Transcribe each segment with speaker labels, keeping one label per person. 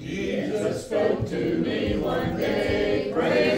Speaker 1: Jesus spoke to me one day.
Speaker 2: Pray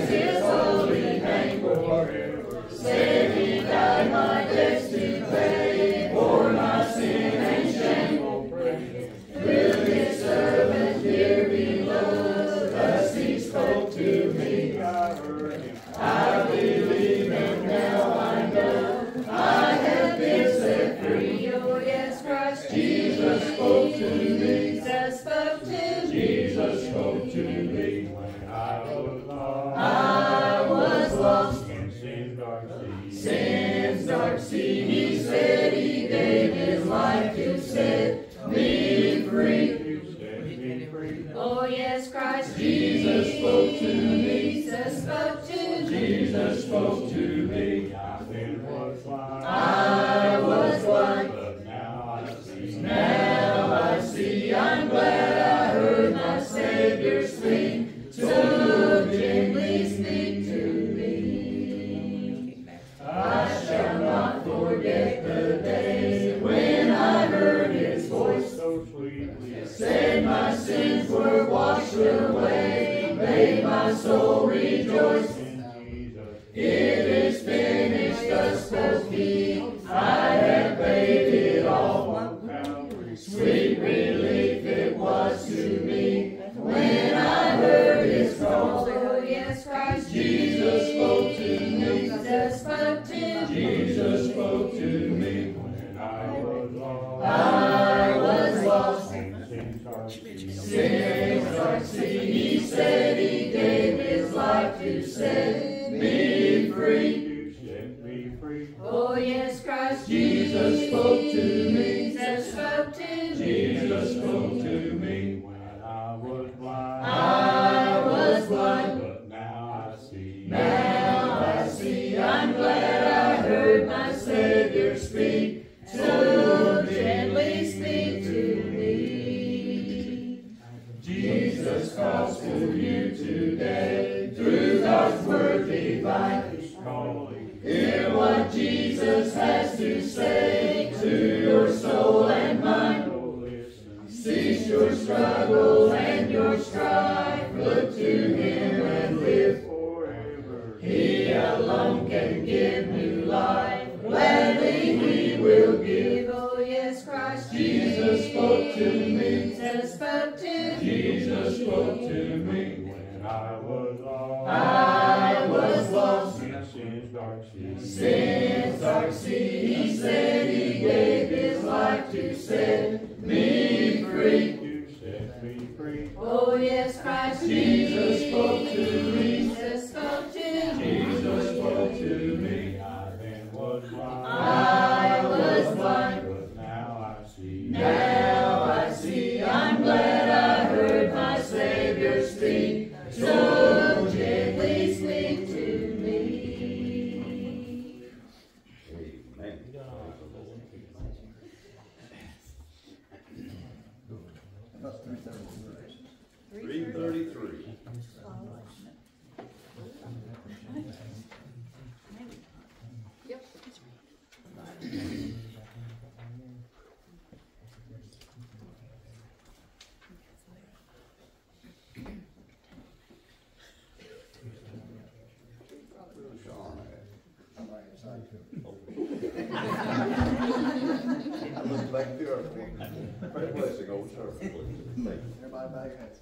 Speaker 3: bow your heads.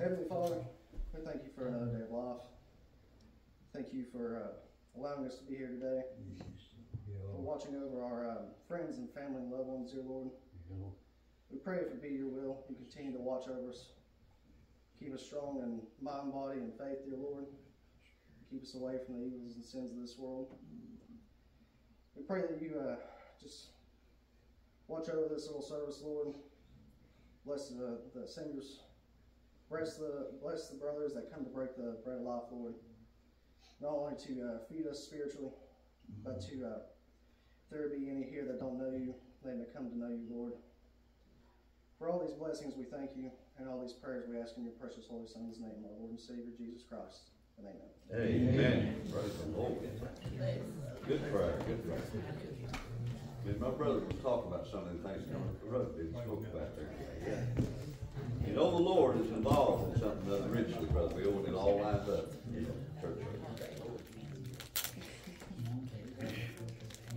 Speaker 3: Heavenly Father, we thank you for another day of life. Thank you for uh, allowing us to be here today, for watching over our um, friends and family and loved ones, dear Lord. We pray if it be your will, you continue to watch over us. Keep us strong in mind, body, and faith, dear Lord. Keep us away from the evils and sins of this world. We pray that you uh, just watch over this little service, Lord. Bless the, the singers. Bless the, bless the brothers that come to break the bread of life, Lord. Not only to uh, feed us spiritually, but to, uh, if there be any here that don't know you, let them come to know you, Lord. For all these blessings, we thank you, and all these prayers we ask in your precious Holy Son's name, our Lord and Savior, Jesus Christ. And amen.
Speaker 2: Amen. amen. Praise the Lord. Good prayer. Good prayer.
Speaker 4: And my brother was talking about some of the things coming up the road, did spoke about there today. Yeah. You know the Lord is involved in something other richly, brother Bill, when it all lines up in church.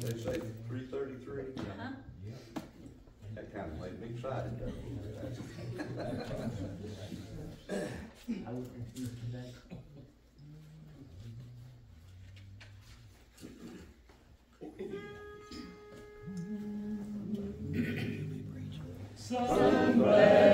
Speaker 4: They say 333.
Speaker 5: Uh-huh.
Speaker 4: That kind of made me excited.
Speaker 2: Somewhere.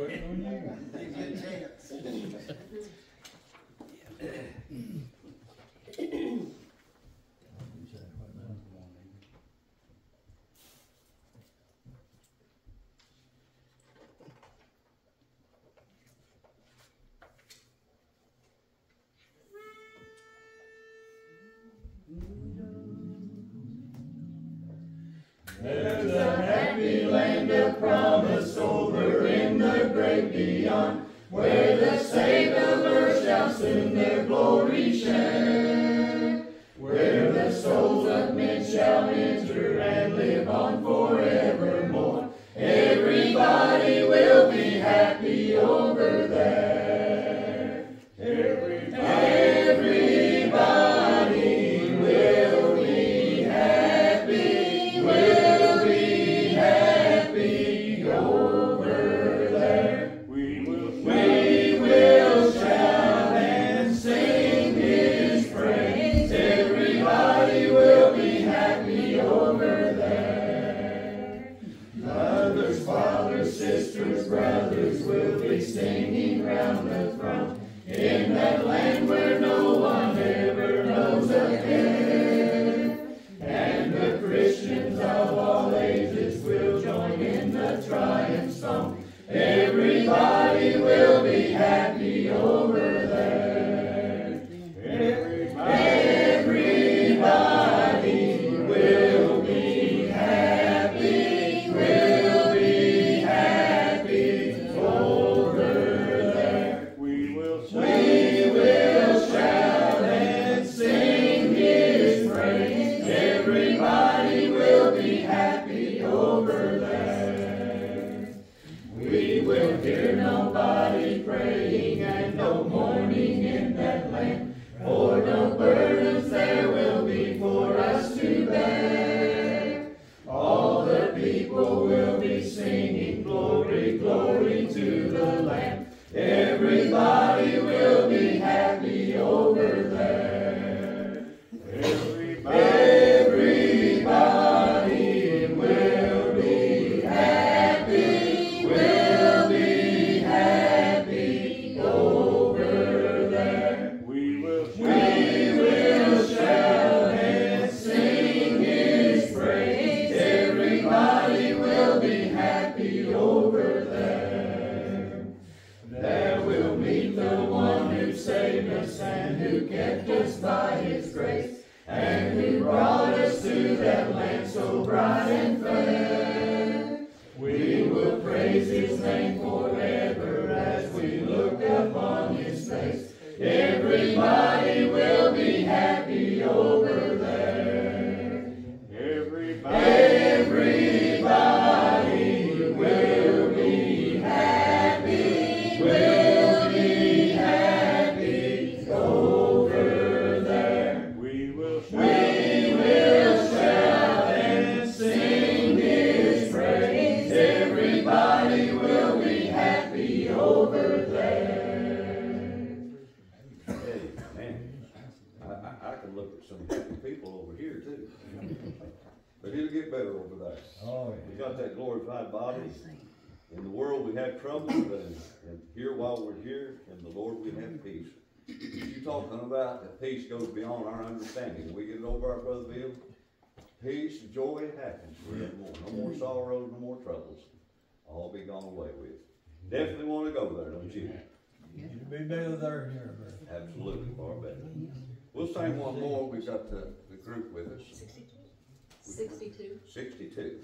Speaker 2: Well, you.
Speaker 6: In the
Speaker 4: world we have trouble, but in, in here while we're here, in the Lord we have peace. You're talking about that peace goes beyond our understanding. We get it over our brother Bill. Peace, joy, happens. happiness forevermore. No more sorrows, no more troubles. All be gone away with. Definitely want to go there, don't you?
Speaker 2: You'd be better there than here.
Speaker 4: Absolutely, far better. We'll sing one more. We've got the, the group with us.
Speaker 7: 62. 62. 62.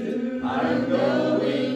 Speaker 2: I'm going.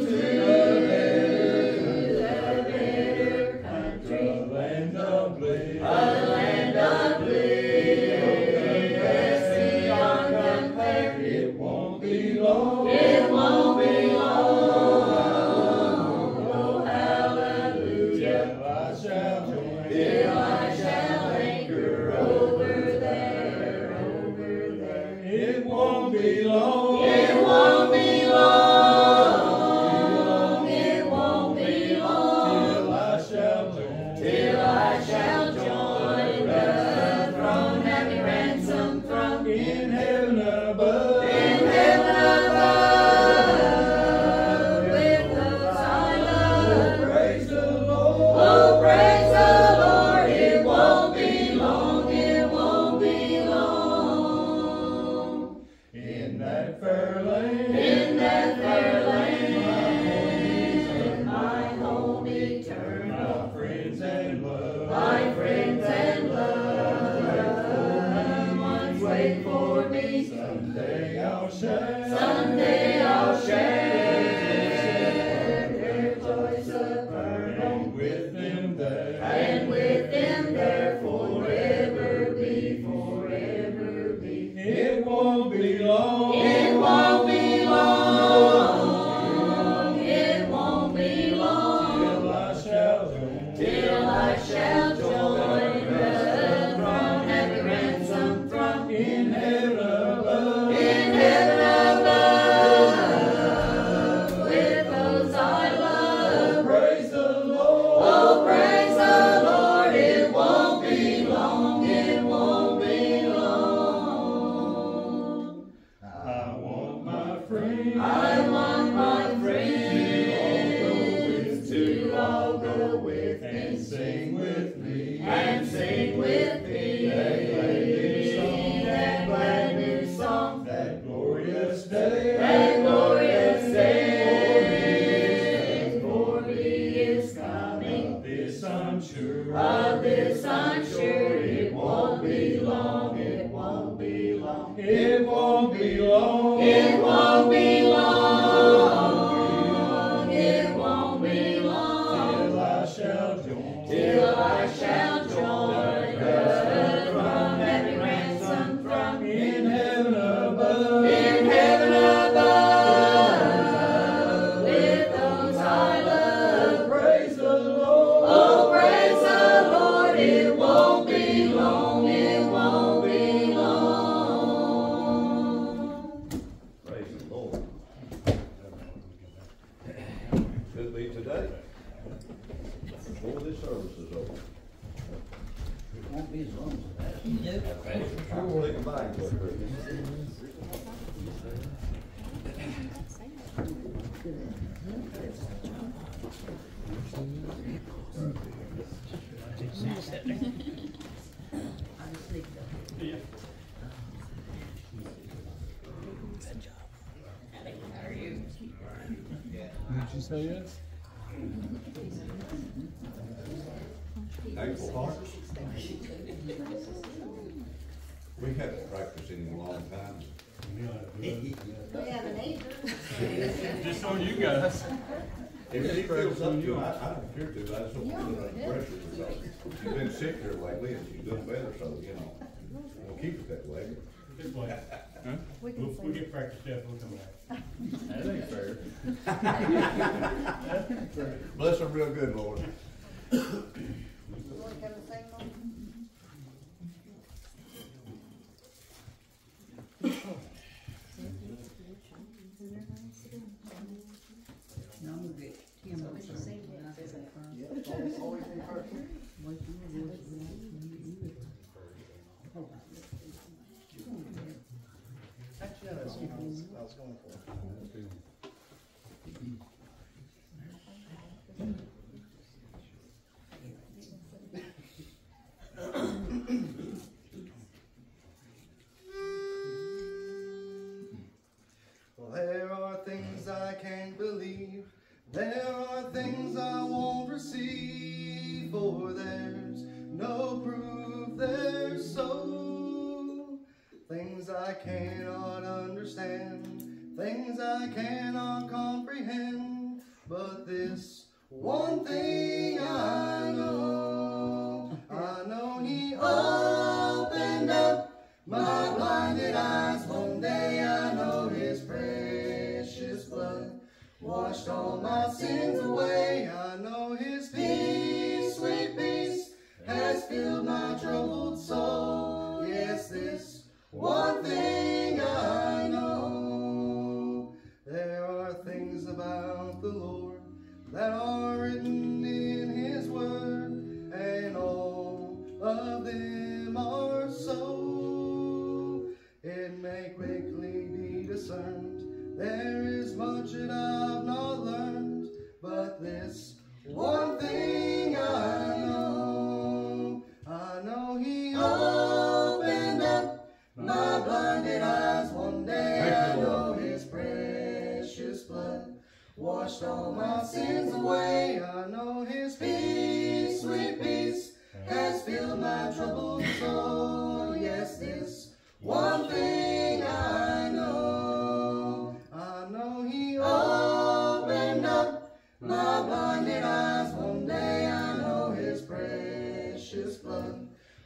Speaker 2: Be
Speaker 8: as long as
Speaker 9: Did you say yes?
Speaker 2: Thankful heart. We haven't practiced in a long time. We have an agent.
Speaker 9: Just on you guys.
Speaker 2: If it feels up to you, I, I don't care to, I just don't feel under pressure because she's been sick here lately and she's doing better, so, you know, we'll keep it that way.
Speaker 10: This way. We'll, we'll get practice stuff, we'll come back.
Speaker 9: That ain't fair.
Speaker 2: Bless her real good, Lord.
Speaker 11: First.
Speaker 3: Always, always be first.
Speaker 11: You want to do?
Speaker 3: Actually, yeah, that's what I was, I was going can't believe. There are things I won't receive. For there's no proof they're so. Things I cannot understand. Things I cannot comprehend. But this one thing I know. I know He opened up my blinded eyes one day. I know His precious blood washed all my sins away. I know His peace, sweet peace, has filled my troubled soul. Yes, this one thing I know. There are things about the Lord that are one thing I know. I know He opened up my blinded eyes one day. I know His precious blood washed all my sins away. I know His peace, sweet peace, has filled my troubled soul. Yes, this one thing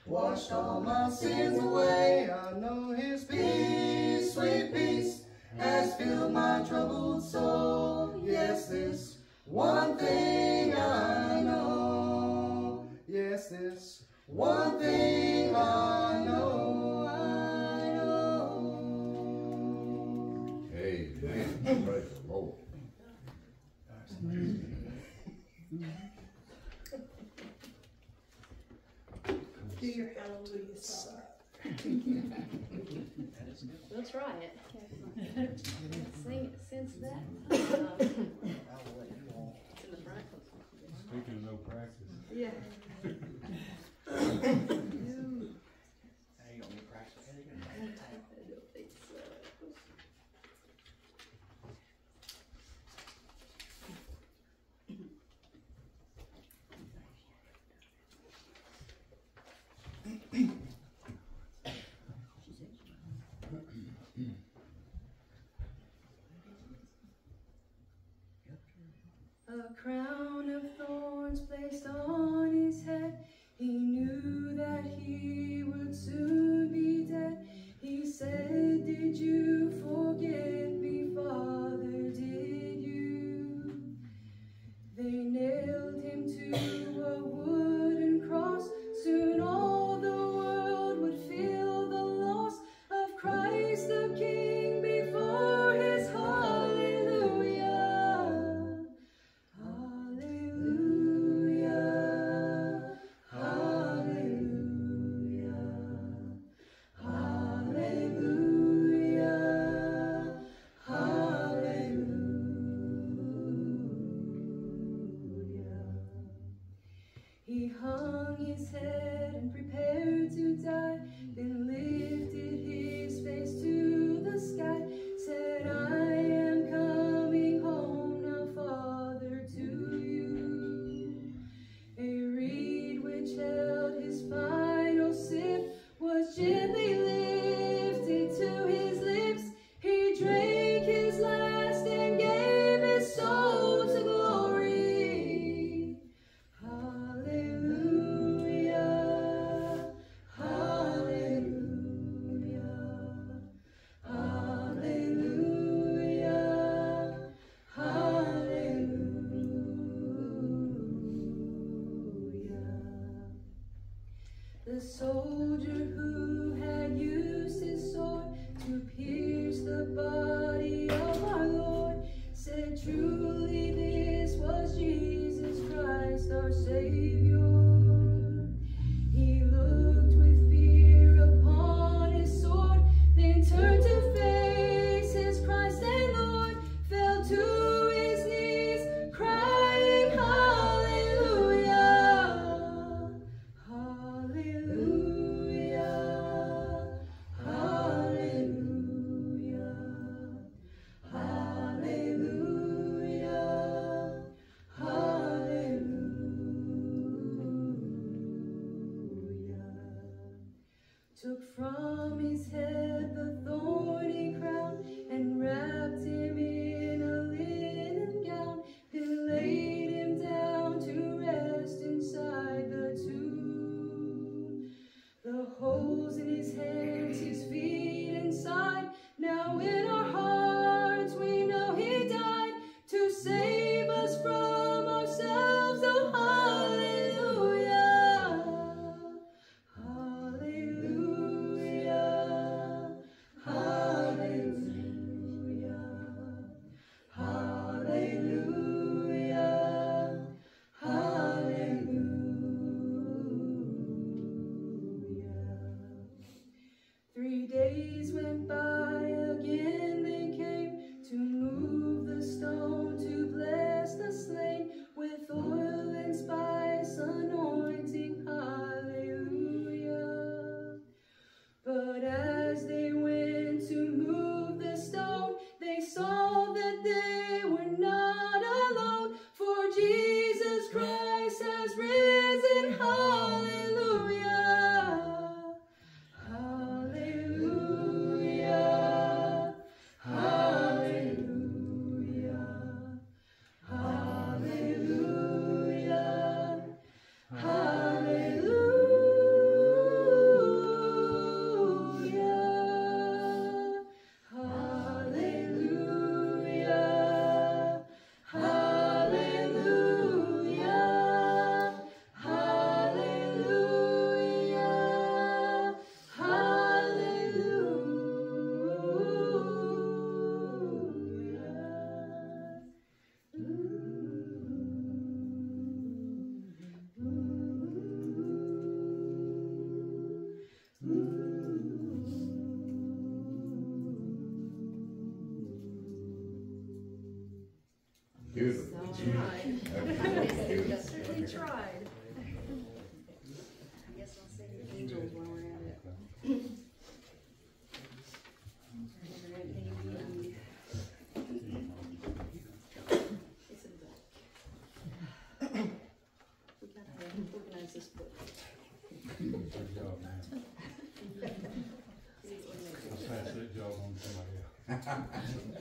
Speaker 3: washed all my sins away. I know His peace, sweet peace, has filled my troubled soul. Yes, this one thing I know. Yes, this one thing I know. I know.
Speaker 2: Praise the Lord.
Speaker 11: Do your hallelujah song.
Speaker 7: We'll try it. Sing it since that. Um, It's in the front.
Speaker 9: Speaking of no practice.
Speaker 7: Yeah.
Speaker 11: crown of thorns placed on
Speaker 2: Good job, man. Let's pass
Speaker 8: that
Speaker 4: job on to somebody else.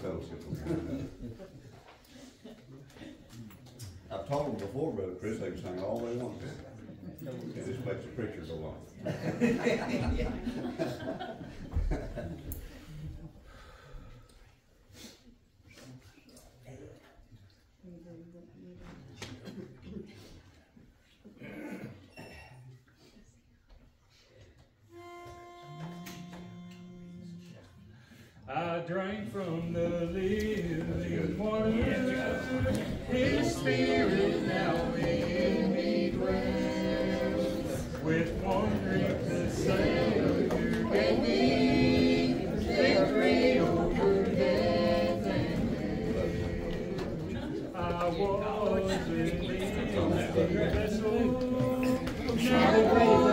Speaker 4: about in. I've told them before, Brother Chris, they can sing all they want to. It just makes the preacher go on.
Speaker 9: drank from the living water. His spirit now in me dwells. With one drink the Savior gave me victory over death and hell. I was from the vessel. Now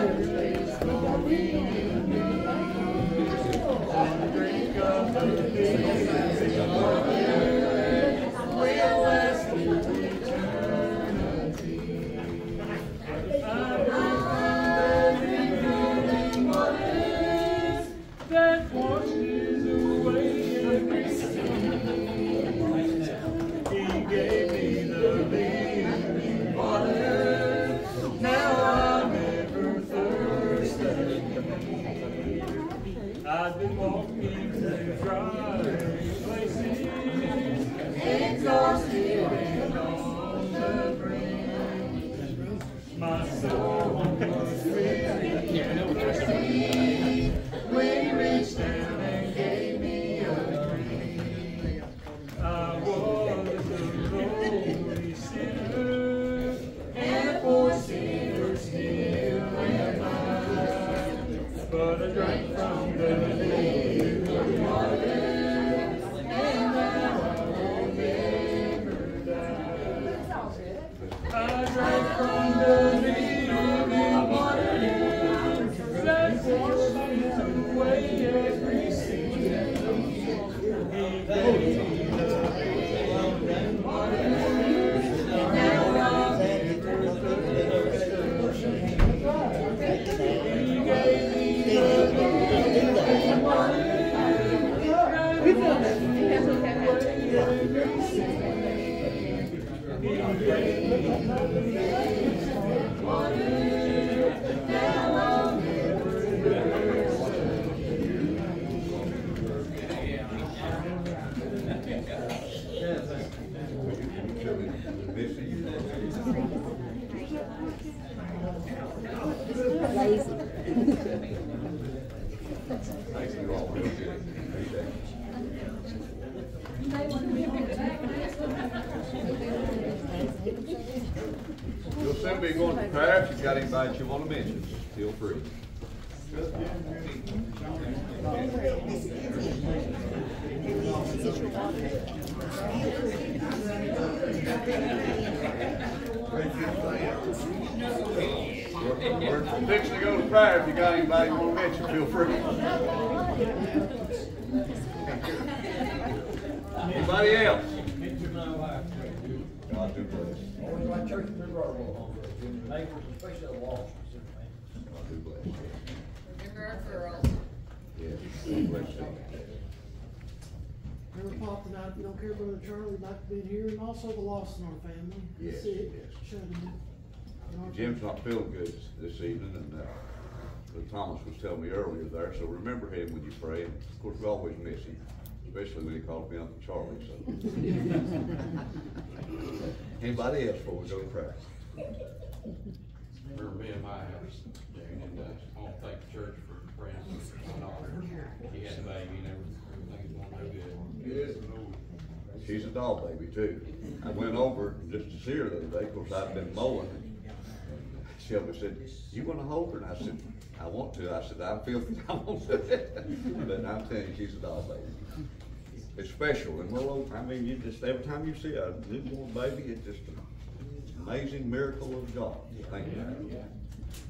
Speaker 4: We're fixing to go to prayer. If you got anybody you want to mention, feel free. Anybody else? God do bless.
Speaker 8: Church neighbors, especially the lost.
Speaker 4: God do bless.
Speaker 11: Remember our girls.
Speaker 4: Yes, God bless you.
Speaker 12: Remember popping out, if you don't care, Brother Charlie, about being here, and also the loss in our family.
Speaker 4: Yes,
Speaker 12: Sick,
Speaker 4: yes.
Speaker 12: shut in. In our-
Speaker 4: Jim's not feeling good this evening, and, uh, but Thomas was telling me earlier there, so remember him when you pray, and of course, we always miss him, especially when he calls me Uncle Charlie, so. Anybody else before we go to prayer?
Speaker 13: for me and my house, and, uh, I want to thank the church for praying for my daughter. She had a baby and everything, everything's going real good.
Speaker 4: Good. She's a doll baby too. I went over just to see her the other day, of course I've been mowing. and Shelby said, you wanna hold her? And I said, I want to. I said, I feel, I want to. But I'm telling you, she's a doll baby. It's special and we'll, I mean, you just, every time you see a newborn baby, it's just an amazing miracle of God. Thank you.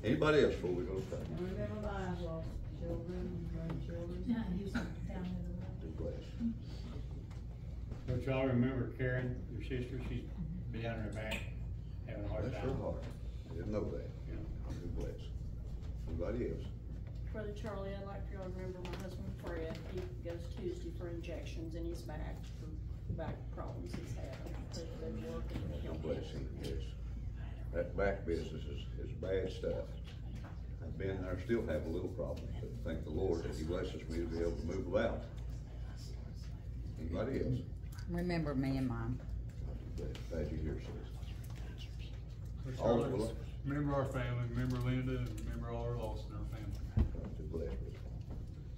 Speaker 4: Anybody else before we go to pray?
Speaker 11: Remember lives lost, children, grandchildren.
Speaker 10: Don't y'all remember Karen, your sister, she's been down in her back, having a hard
Speaker 4: Bless
Speaker 10: time.
Speaker 4: her heart. I didn't know that. Be blessed. Anybody else?
Speaker 14: Brother Charlie, I'd like for y'all to remember my husband Fred, he goes Tuesday for injections in his back, for back problems he's had. Pray that they work and
Speaker 4: God
Speaker 14: he'll
Speaker 4: bless
Speaker 14: get
Speaker 4: him, yes. That back business is, is bad stuff. I've been there, still have a little problem, but thank the Lord that he blesses me to be able to move about. Anybody else?
Speaker 15: Remember me and mine.
Speaker 4: Glad- Glad you're here, sis. All
Speaker 9: Charlotte,
Speaker 4: will-
Speaker 9: Remember our family, remember Linda, and remember all our lost in our family.
Speaker 4: God to bless us.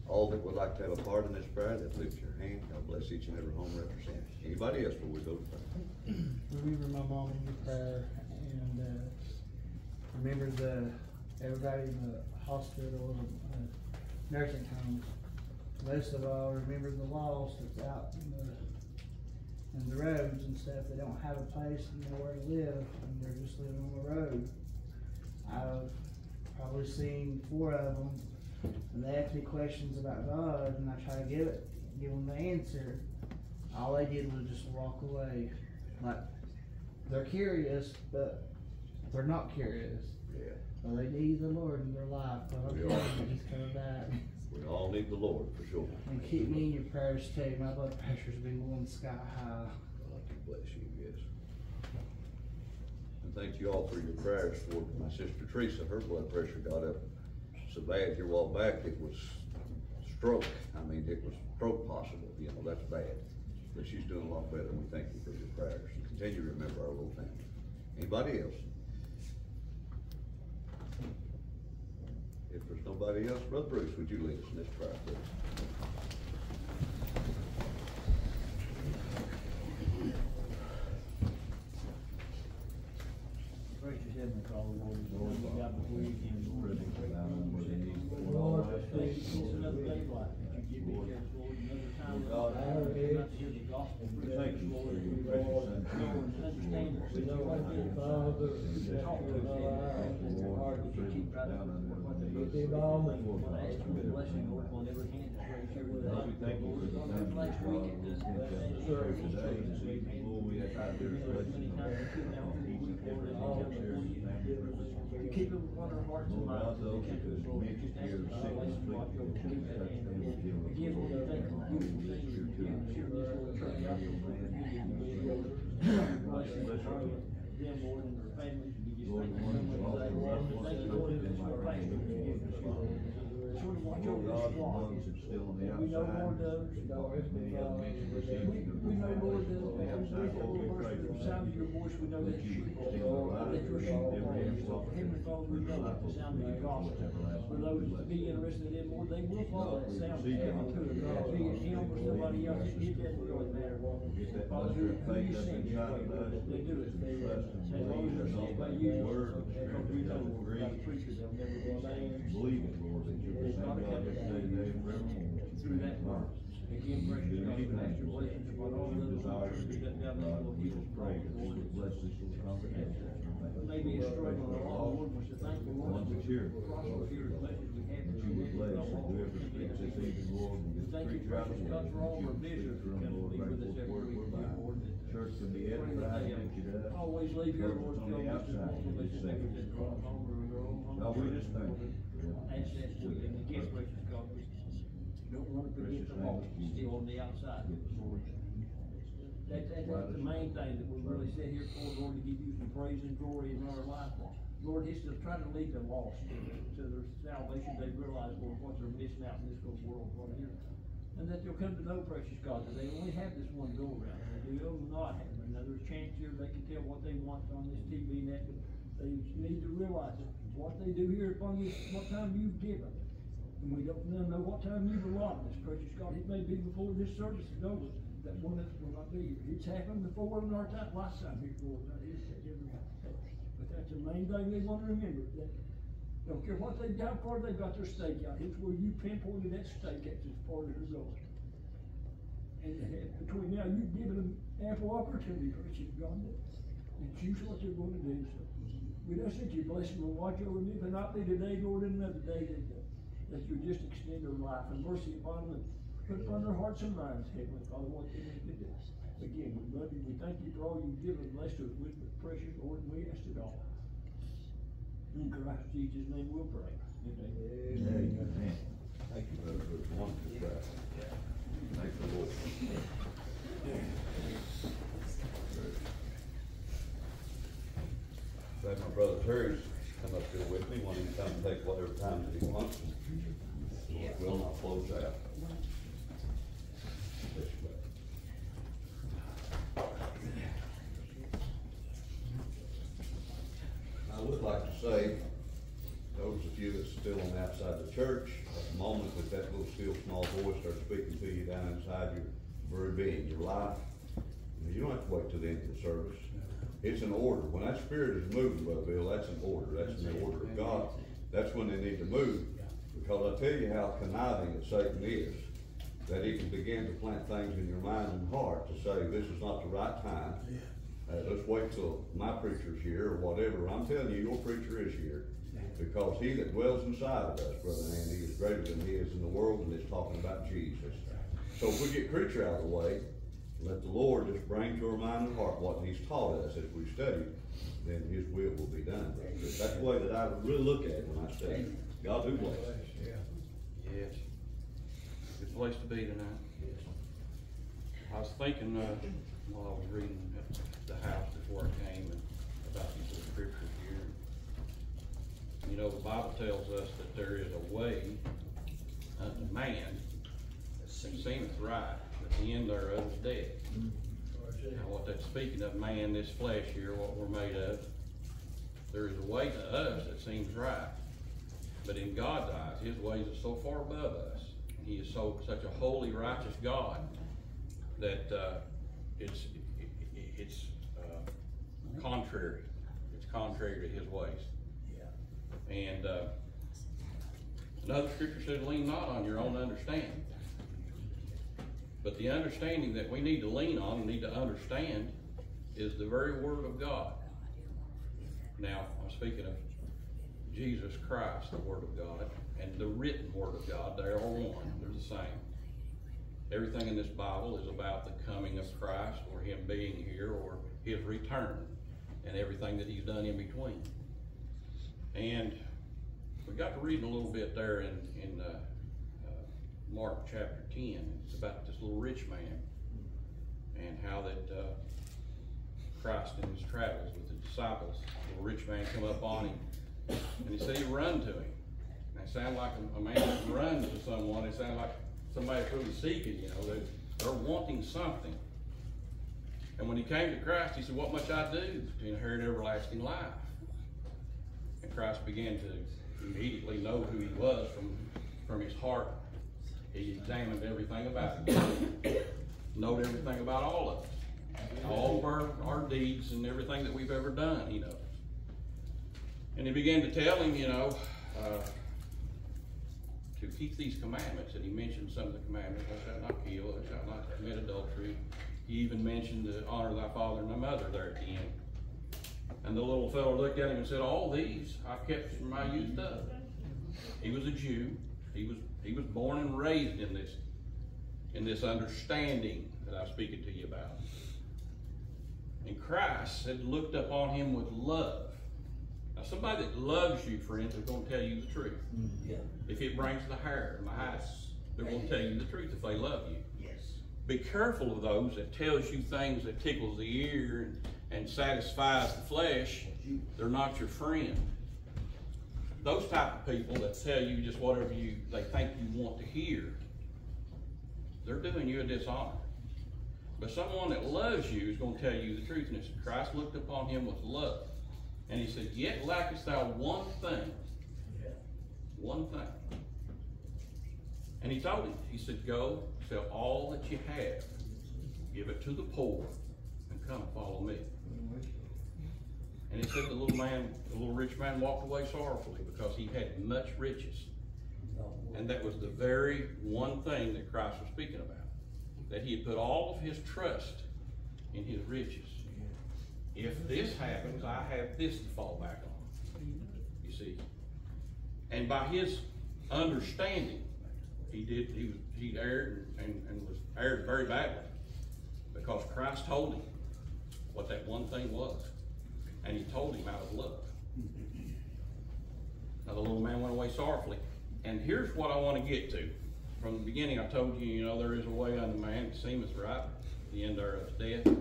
Speaker 4: All that would like to have a part in this prayer, that lift your hand, God bless each and every home represented. Anybody else before we go to prayer?
Speaker 12: remember my mom in your prayer and uh, remember the everybody in the hospital and uh, nursing homes. Most of all, remember the lost that's out in the in the roads and stuff. They don't have a place and nowhere to live, and they're just living on the road. I've probably seen four of them, and they ask me questions about God, and I try to give it, give them the answer. All they did was just walk away, like they're curious, but they're not curious.
Speaker 4: Yeah.
Speaker 12: Well, they need the Lord in their life, but I'm
Speaker 4: We
Speaker 12: telling
Speaker 4: all-
Speaker 12: you, He's coming back.
Speaker 4: We all need the Lord, for sure.
Speaker 12: And keep me in your prayers too. My blood pressure's been going sky high.
Speaker 4: God to bless you, yes. And thank you all for your prayers for my sister Teresa. Her blood pressure got up so bad here a while back, it was stroke. I mean, it was stroke possible, you know, that's bad. But she's doing a lot better, and we thank you for your prayers. And Continue to remember our little family. Anybody else? If there's nobody else, Brother Bruce, would you lead us in this prayer, please?
Speaker 8: Gracious Heavenly Father, Lord, Lord, we got before you again, Lord. Lord, thank you for another day of life that you give me, yes, Lord, another time. That I hear not hear the gospel.
Speaker 2: Thank you
Speaker 8: Lord,
Speaker 2: for your precious Son,
Speaker 8: know understand we know what it is, Father, to talk to us, in their heart, that you keep right up with what they look for. I want to ask for blessing, every hand here with us.
Speaker 2: you for the
Speaker 8: and
Speaker 2: and
Speaker 8: you keep them on our hearts and minds.
Speaker 2: And
Speaker 8: to Lord, we thank you for you for you, and their families. You you, Lord, for
Speaker 2: like Lord
Speaker 8: over
Speaker 2: God,
Speaker 8: this
Speaker 2: the still on the
Speaker 8: We know more
Speaker 2: them mentioned this evening.
Speaker 8: we, we know,
Speaker 2: the
Speaker 8: as we
Speaker 2: we pray
Speaker 8: the sound of your voice, we know that you sheep your sheep Heavenly Father, we know the sound of your gospel. For those that be interested in more, they will follow that sound. Be it him or somebody else, it doesn't really matter. Father, you send, they do it.
Speaker 2: And
Speaker 8: As long as
Speaker 2: and know
Speaker 8: they're saved by you,
Speaker 2: and
Speaker 8: because we know,
Speaker 2: and agree.
Speaker 8: God, preachers, they'll never be saved.
Speaker 2: Lord, that you're the
Speaker 8: It's
Speaker 2: same
Speaker 8: not a
Speaker 2: God
Speaker 8: covenant.
Speaker 2: yesterday, today, and forevermore.
Speaker 8: Through that word. Again, precious God, we ask your blessings upon all of
Speaker 2: Desires to
Speaker 8: that down
Speaker 2: God,
Speaker 8: there will
Speaker 2: we
Speaker 8: heal
Speaker 2: just pray that you would bless this little congregation.
Speaker 8: Maybe a struggle or all, Lord, we should thank you, Lord.
Speaker 2: Ones here,
Speaker 8: Across here, as much as we have.
Speaker 2: that you would bless and whoever speaks this evening, Lord, and get the
Speaker 8: Thank you,
Speaker 2: preacher out
Speaker 8: precious God, for all
Speaker 2: that
Speaker 8: our
Speaker 2: you would
Speaker 8: visitors
Speaker 2: speak
Speaker 8: who
Speaker 2: through them,
Speaker 8: come to be with us every week, dear. Lord.
Speaker 2: Church can be edified,
Speaker 8: they,
Speaker 2: up.
Speaker 8: Always leave here,
Speaker 2: Those
Speaker 8: Lord,
Speaker 2: on the outside
Speaker 8: Lord,
Speaker 2: can be
Speaker 8: with us,
Speaker 2: saved.
Speaker 8: that draw longer and longer.
Speaker 2: God, we just thank you.
Speaker 8: Ask that sweet and again, precious God, we don't want to forget the lost, still on the outside, That, that, that's the main thing that we really sit here for, Lord, to give you some praise and glory in our life. Lord, it's to try to lead them lost to, to their salvation, they realize, Lord, what they're missing out in this little world, Lord, here. And that they'll come to know, precious God, that they only have this one go around, and they will not have another chance here, they can tell what they want on this TV net, but they need to realize that what they do here upon this, what time you've given, and we don't know what time you've allotted us, precious God, it may be before this service is over, that one of us will not be. It's happened before in our time, lifetime before, that is, that happened. But that's the main thing they wanna remember, that, don't care what they've got for, they've got their stake out, it's where you pinpointed that stake at as far as they're going. And between now, you've given them ample opportunity, preaching God, and choose what they're gonna do, so. We just that you bless them and watch over if it not be today, Lord, in another day, that, that you just extend their life and mercy upon them, put upon their hearts and minds, Heavenly Father, what they need to do. Again, we love you, we thank you for all you've given, blessed us with, the precious Lord, and we ask it all. In Christ Jesus' name we'll pray. Amen.
Speaker 4: Amen. Thank you, brother, for the wonderful prayer. Thank the Lord. Glad my brother Terry's come up here with me, want him to come and take whatever time that he wants. Lord will not close out. I would like to say, those of you that's still on the outside of the church, at the moment that that little still small voice starts speaking to you down inside your very being, your life, you don't have to wait till the end of the service. It's an order. When that spirit is moving, Brother Bill, that's an order. That's an order of God. That's when they need to move. Because I tell you how conniving that Satan is, that he can begin to plant things in your mind and heart to say, this is not the right time. Uh, let's wait till my preacher's here or whatever. I'm telling you, your preacher is here. Because he that dwells inside of us, Brother Andy, is greater than he is in the world and is talking about Jesus. So if we get preacher out of the way, let the Lord just bring to our mind and heart what he's taught us as we study, then his will will be done. That's the way that I really look at it when I study. God do bless.
Speaker 13: Yes. Good place to be tonight. I was thinking, uh, while I was reading at the house before I came and about these little scriptures here. You know, the Bible tells us that there is a way unto man that seemeth right, the end thereof is death. Now, what that's speaking of, man, this flesh here, what we're made of, there is a way to us that seems right. But in God's eyes, his ways are so far above us. He is so, such a holy, righteous God that, uh, it's, it- it- it's, uh, contrary. It's contrary to his ways. Yeah. And, uh, another scripture says, lean not on your own understanding. But the understanding that we need to lean on and need to understand is the very word of God. Now, I'm speaking of Jesus Christ, the Word of God, and the written Word of God. They are one, they're the same. Everything in this Bible is about the coming of Christ, or Him being here, or His return, and everything that He's done in between. And we got to reading a little bit there in, in uh, Mark chapter 10. It's about this little rich man, and how that uh, Christ in his travels with the disciples, the rich man come up on him, and he said he run to him. And it sounded like a, man that runs to someone. It sounded like somebody really seeking, you know, they, they're wanting something. And when he came to Christ, he said, what must I do to inherit everlasting life? And Christ began to immediately know who he was from, from his heart. He examined everything about him, knowed everything about all of us all of our, our deeds and everything that we've ever done, he knows. And he began to tell him, you know, uh, to keep these commandments. And he mentioned some of the commandments, thou shalt not kill, thou shalt not commit adultery. He even mentioned to honor thy father and thy mother there at the end. And the little fellow looked at him and said, all these I've kept from my youth up. He was a Jew. He was, he was born and raised in this, in this understanding that I'm speaking to you about. And Christ had looked upon him with love. Now, somebody that loves you, friends, is going to tell you the truth. Mm-hmm.
Speaker 16: Yeah.
Speaker 13: If it brings the hair in the house, they're going to tell you the truth if they love you.
Speaker 16: Yes.
Speaker 13: Be careful of those that tells you things that tickles the ear and, and satisfies the flesh. They're not your friend. Those type of people that tell you just whatever you they think you want to hear, they're doing you a dishonor. But someone that loves you is going to tell you the truth. And it said, Christ looked upon him with love. And he said, Yet lackest thou one thing. One thing. And he told him, he said, Go, sell all that you have, give it to the poor, and come follow me. And it said the little man, the little rich man walked away sorrowfully because he had much riches. And that was the very one thing that Christ was speaking about. That he had put all of his trust in his riches. If this happens, I have this to fall back on. You see. And by his understanding, he did he was he erred and, and was erred very badly. Because Christ told him what that one thing was. And he told him out of love. Now the little man went away sorrowfully. And here's what I want to get to. From the beginning, I told you, you know, there is a way unto man that seemeth right, the end thereof is death.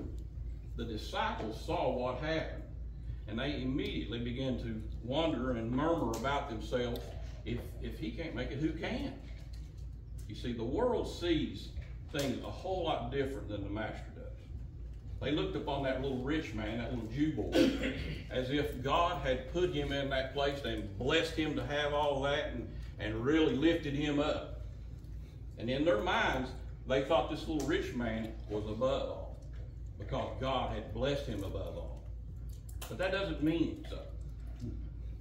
Speaker 13: The disciples saw what happened, and they immediately began to wonder and murmur about themselves, if, if he can't make it, who can? You see, the world sees things a whole lot different than the master. They looked upon that little rich man, that little Jew boy, as if God had put him in that place and blessed him to have all that and, and really lifted him up. And in their minds, they thought this little rich man was above all because God had blessed him above all. But that doesn't mean so.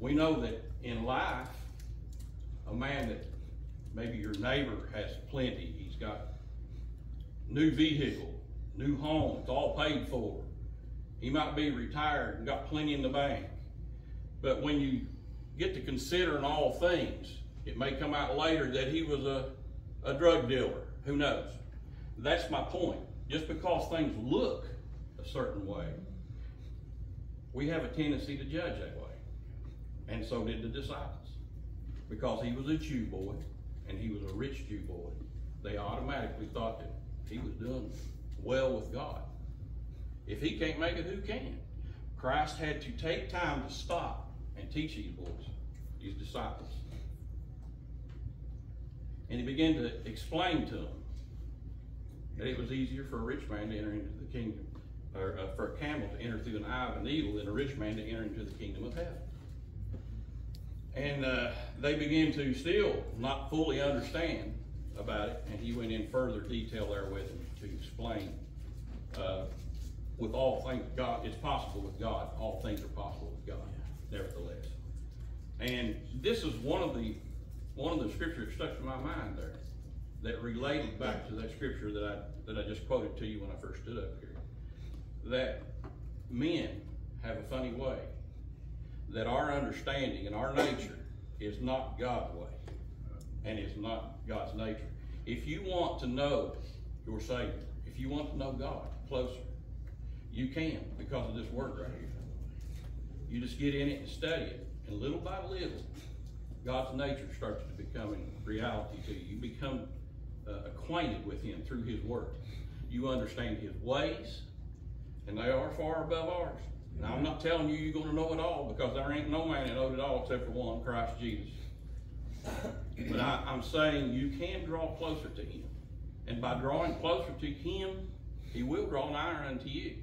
Speaker 13: We know that in life, a man that maybe your neighbor has plenty, he's got new vehicle, new home, it's all paid for. He might be retired and got plenty in the bank. But when you get to considering all things, it may come out later that he was a, a drug dealer. Who knows? That's my point. Just because things look a certain way, we have a tendency to judge that way. And so did the disciples. Because he was a Jew boy and he was a rich Jew boy, they automatically thought that he was doing well with God. If he can't make it, who can? Christ had to take time to stop and teach these boys, these disciples. And he began to explain to them that it was easier for a rich man to enter into the kingdom, or uh, for a camel to enter through an eye of a needle than a rich man to enter into the kingdom of heaven. And uh, they began to still not fully understand about it, and he went in further detail there with them to explain uh, with all things God, it's possible with God. All things are possible with God, nevertheless. And this is one of the one of the scriptures that stuck to my mind there that related back to that scripture that I that I just quoted to you when I first stood up here. That men have a funny way. That our understanding and our nature is not God's way. And it's not God's nature. If you want to know your Savior, if you want to know God closer, you can because of this word right here. You just get in it and study it. And little by little, God's nature starts to become reality to you. You become uh, acquainted with Him through His Word. You understand His ways, and they are far above ours. Now, I'm not telling you you're going to know it all because there ain't no man that knows it all except for one, Christ Jesus. But I, I'm saying you can draw closer to Him. And by drawing closer to Him, He will draw nigher unto you.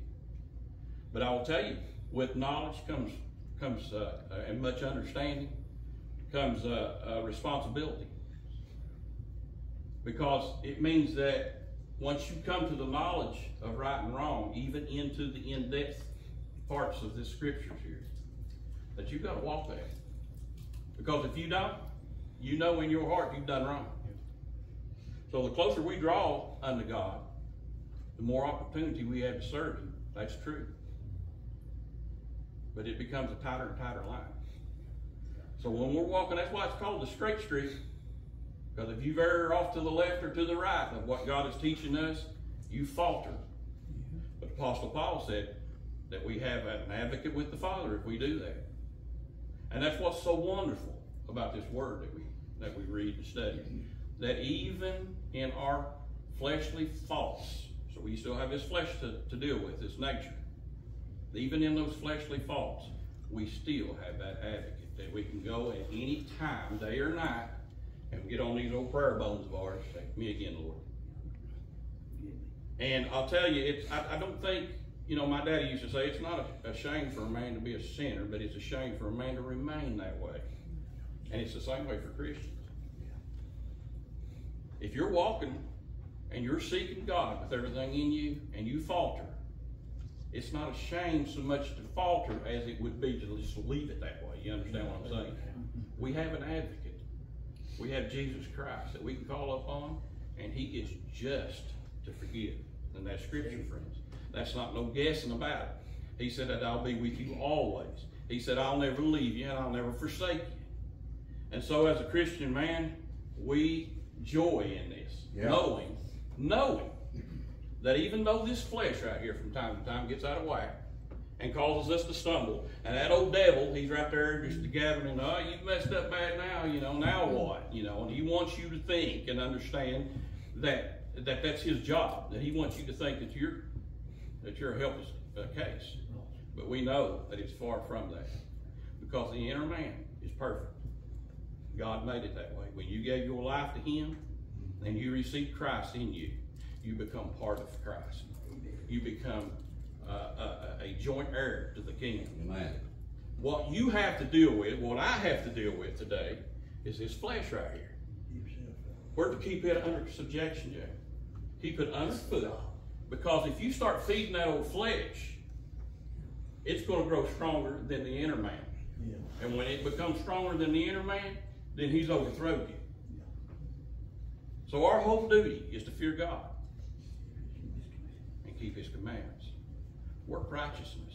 Speaker 13: But I will tell you, with knowledge comes comes uh, uh, and much understanding comes uh, uh responsibility. Because it means that once you come to the knowledge of right and wrong, even into the in-depth parts of this scriptures here, that you've got to walk that. Because if you don't, you know in your heart you've done wrong. So the closer we draw unto God, the more opportunity we have to serve Him. That's true. But it becomes a tighter and tighter line. So when we're walking, that's why it's called the straight street. Because if you veer off to the left or to the right of what God is teaching us, you falter. But Apostle Paul said that we have an advocate with the Father if we do that. And that's what's so wonderful about this word that we that we read and study. Mm-hmm. That even in our fleshly faults, so we still have this flesh to, to deal with, this nature. Even in those fleshly faults, we still have that advocate that we can go at any time, day or night, and get on these old prayer bones of ours say, Me again, Lord. And I'll tell you, it's I, I don't think, you know, my daddy used to say it's not a, a shame for a man to be a sinner, but it's a shame for a man to remain that way. And it's the same way for Christians. If you're walking and you're seeking God with everything in you and you falter, it's not a shame so much to falter as it would be to just leave it that way. You understand what I'm saying? We have an advocate. We have Jesus Christ that we can call upon, and he is just to forgive. And that's scripture, friends. That's not no guessing about it. He said that I'll be with you always. He said, I'll never leave you and I'll never forsake you. And so as a Christian man, we joy in this,
Speaker 4: Yeah.
Speaker 13: knowing, knowing that even though this flesh right here from time to time gets out of whack and causes us to stumble, and that old devil, he's right there just gathering, oh, you messed up bad now, you know, now what? You know, and he wants you to think and understand that that that's his job, that he wants you to think that you're that you're a helpless uh, case. But we know that it's far from that because the inner man is perfect. God made it that way. When you gave your life to him and you received Christ in you, you become part of Christ. You become uh, a, a joint heir to the kingdom.
Speaker 4: Amen.
Speaker 13: What you have to deal with, what I have to deal with today, is this flesh right here. We're to keep it under subjection, Jay. Keep it under foot. Because if you start feeding that old flesh, it's going to grow stronger than the inner man. And when it becomes stronger than the inner man, then he's overthrown you. So our whole duty is to fear God and keep his commands. Work righteousness.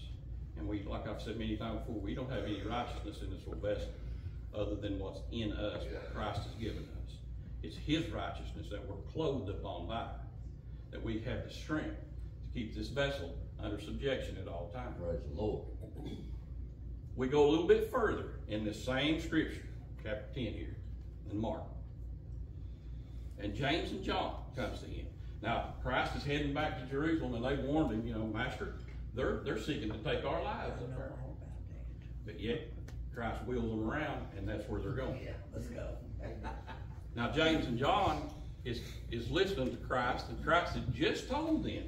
Speaker 13: And we, like I've said many times before, we don't have any righteousness in this little vessel other than what's in us, what Christ has given us. It's his righteousness that we're clothed upon by, that we have the strength to keep this vessel under subjection at all times.
Speaker 4: Praise the Lord.
Speaker 13: We go a little bit further in this same scripture, chapter 10 here, in Mark. And James and John comes to him. Now, Christ is heading back to Jerusalem, and they warned him, you know, Master, they're, they're seeking to take our lives up there. But yet, Christ wheels them around, and that's where they're going.
Speaker 4: Yeah, Let's go.
Speaker 13: Now, James and John is, is listening to Christ, and Christ had just told them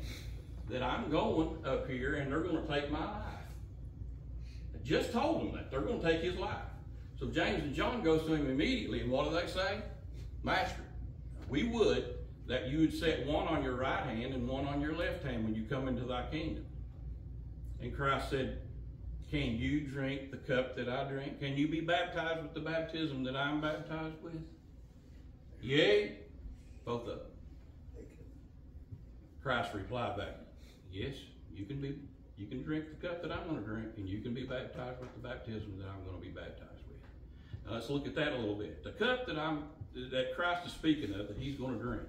Speaker 13: that I'm going up here and they're going to take my life. I just told them that. They're going to take his life. So James and John goes to him immediately, and what do they say? Master, we would that you would set one on your right hand and one on your left hand when you come into thy kingdom. And Christ said, Can you drink the cup that I drink? Can you be baptized with the baptism that I'm baptized with? Yea, both of them. Christ replied back, Yes, you can be you can drink the cup that I'm going to drink, and you can be baptized with the baptism that I'm going to be baptized Now let's look at that a little bit. The cup that I'm that Christ is speaking of that he's going to drink.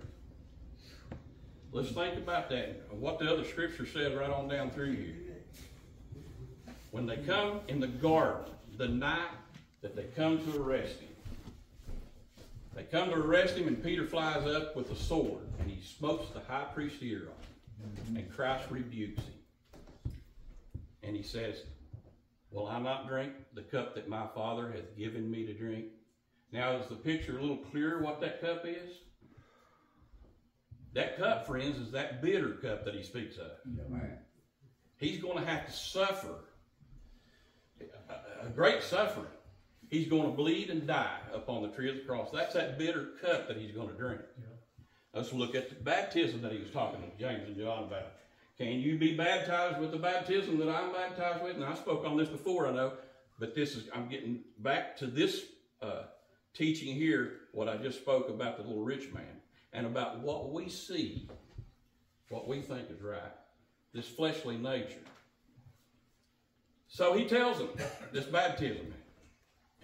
Speaker 13: Let's think about that. What the other scripture says right on down through here. When they come in the garden, the night that they come to arrest him, they come to arrest him, and Peter flies up with a sword, and he smokes the high priest's ear off. And Christ rebukes him. And he says, Will I not drink the cup that my Father hath given me to drink? Now, is the picture a little clearer what that cup is? That cup, friends, is that bitter cup that he speaks of. He's going to have to suffer a, a great suffering. He's going to bleed and die upon the tree of the cross. That's that bitter cup that he's going to drink. Let's look at the baptism that he was talking to James and John about. Can you be baptized with the baptism that I'm baptized with? And I spoke on this before, I know, but this is, I'm getting back to this uh, teaching here, what I just spoke about the little rich man, and about what we see, what we think is right, this fleshly nature. So he tells them this baptism.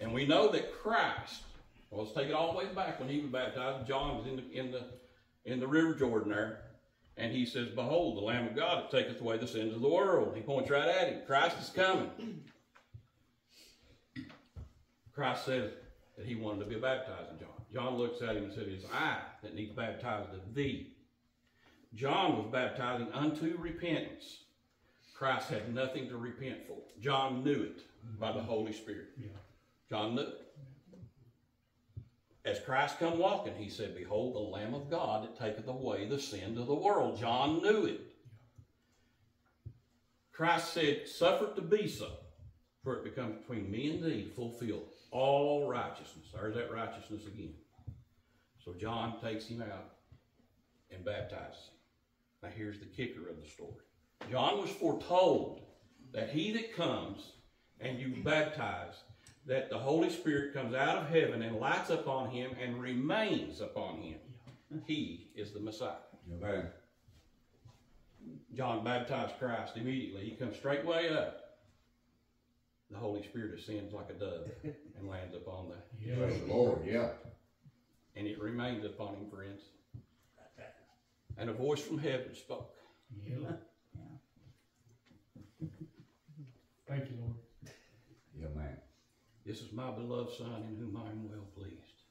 Speaker 13: And we know that Christ, well, let's take it all the way back when he was baptized. John was in the, in the, in the river Jordan there. And he says, Behold, the Lamb of God that taketh away the sins of the world. He points right at him. Christ is coming. Christ says that he wanted to be baptized in John. John looks at him and said, It is I that need baptized of thee. John was baptizing unto repentance. Christ had nothing to repent for. John knew it by the Holy Spirit. John knew it. As Christ come walking, he said, Behold the Lamb of God that taketh away the sin of the world. John knew it. Christ said, Suffer it to be so, for it becomes between me and thee fulfilled all righteousness. There's that righteousness again. So John takes him out and baptizes him. Now here's the kicker of the story. John was foretold that he that comes and you baptize, that the Holy Spirit comes out of heaven and lights upon him and remains upon him. He is the Messiah.
Speaker 4: Amen.
Speaker 13: John baptized Christ immediately. He comes straight way up. The Holy Spirit ascends like a dove and lands upon the
Speaker 4: Praise the Lord, yeah.
Speaker 13: and it remains upon him, friends. And a voice from heaven spoke. Yeah.
Speaker 10: Thank you, Lord.
Speaker 4: Yeah, man.
Speaker 13: This is my beloved Son in whom I am well pleased.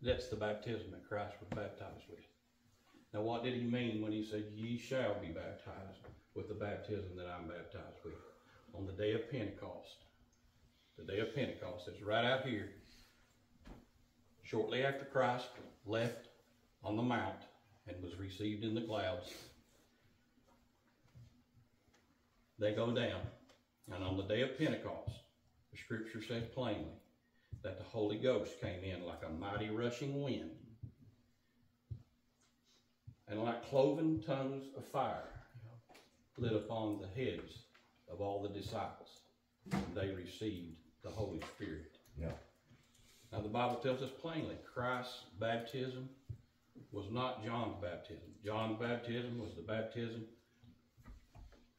Speaker 13: That's the baptism that Christ was baptized with. Now, what did he mean when he said, Ye shall be baptized with the baptism that I'm baptized with? On the day of Pentecost. The day of Pentecost. It's right out here. Shortly after Christ left on the mount and was received in the clouds, they go down. And on the day of Pentecost, the scripture says plainly that the Holy Ghost came in like a mighty rushing wind and like cloven tongues of fire lit upon the heads of all the disciples. And they received the Holy Spirit.
Speaker 4: Yeah.
Speaker 13: Now the Bible tells us plainly Christ's baptism was not John's baptism. John's baptism was the baptism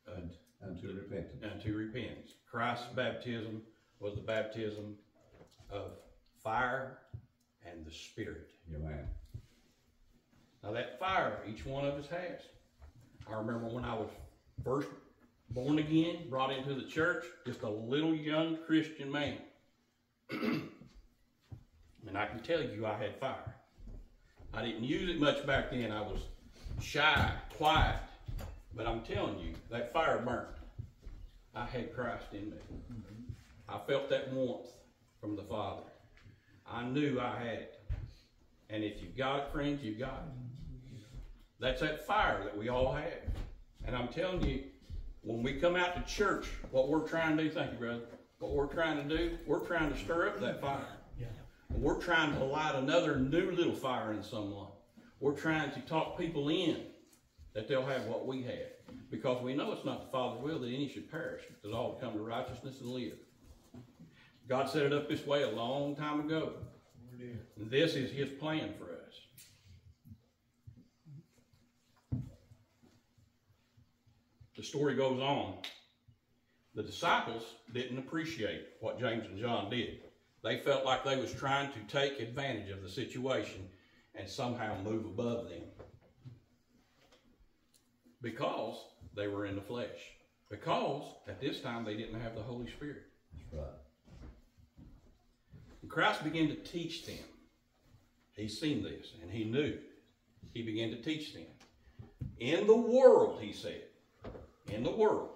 Speaker 4: And unto repentance.
Speaker 13: unto repentance. Christ's baptism was the baptism of fire and the Spirit.
Speaker 4: Man.
Speaker 13: Now that fire, each one of us has. I remember when I was first born again, brought into the church, just a little young Christian man. and I can tell you I had fire. I didn't use it much back then. I was shy, quiet. But I'm telling you, that fire burned. I had Christ in me. I felt that warmth from the Father. I knew I had it. And if you've got it, friends, you've got it. That's that fire that we all have. And I'm telling you, when we come out to church, what we're trying to do, thank you, brother, what we're trying to do, we're trying to stir up that fire. And we're trying to light another new little fire in someone. We're trying to talk people in that they'll have what we have. Because we know it's not the Father's will that any should perish, but that all come to righteousness and live. God set it up this way a long time ago. And this is His plan for us. The story goes on. The disciples didn't appreciate what James and John did. They felt like they was trying to take advantage of the situation and somehow move above them. Because they were in the flesh. Because at this time they didn't have the Holy Spirit.
Speaker 4: That's right.
Speaker 13: And Christ began to teach them. He's seen this and he knew. He began to teach them. In the world, he said, in the world,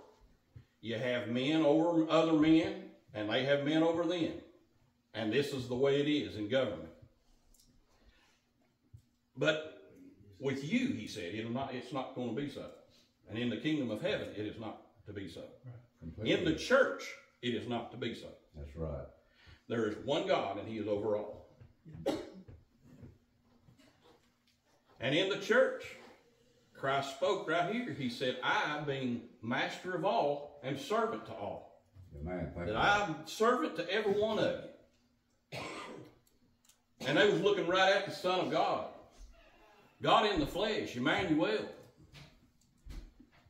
Speaker 13: you have men over other men, and they have men over them. And this is the way it is in government. But with you, he said, it'll not, it's not going to be so. And in the kingdom of heaven, it is not to be so.
Speaker 4: Completely.
Speaker 13: In the church, it is not to be so.
Speaker 4: That's right.
Speaker 13: There is one God, and He is over all. And in the church, Christ spoke right here. He said, I, being master of all, am servant to all.
Speaker 4: Amen. Thank
Speaker 13: That
Speaker 4: you.
Speaker 13: I'm servant to every one of you. And they was looking right at the Son of God. God in the flesh, Emmanuel.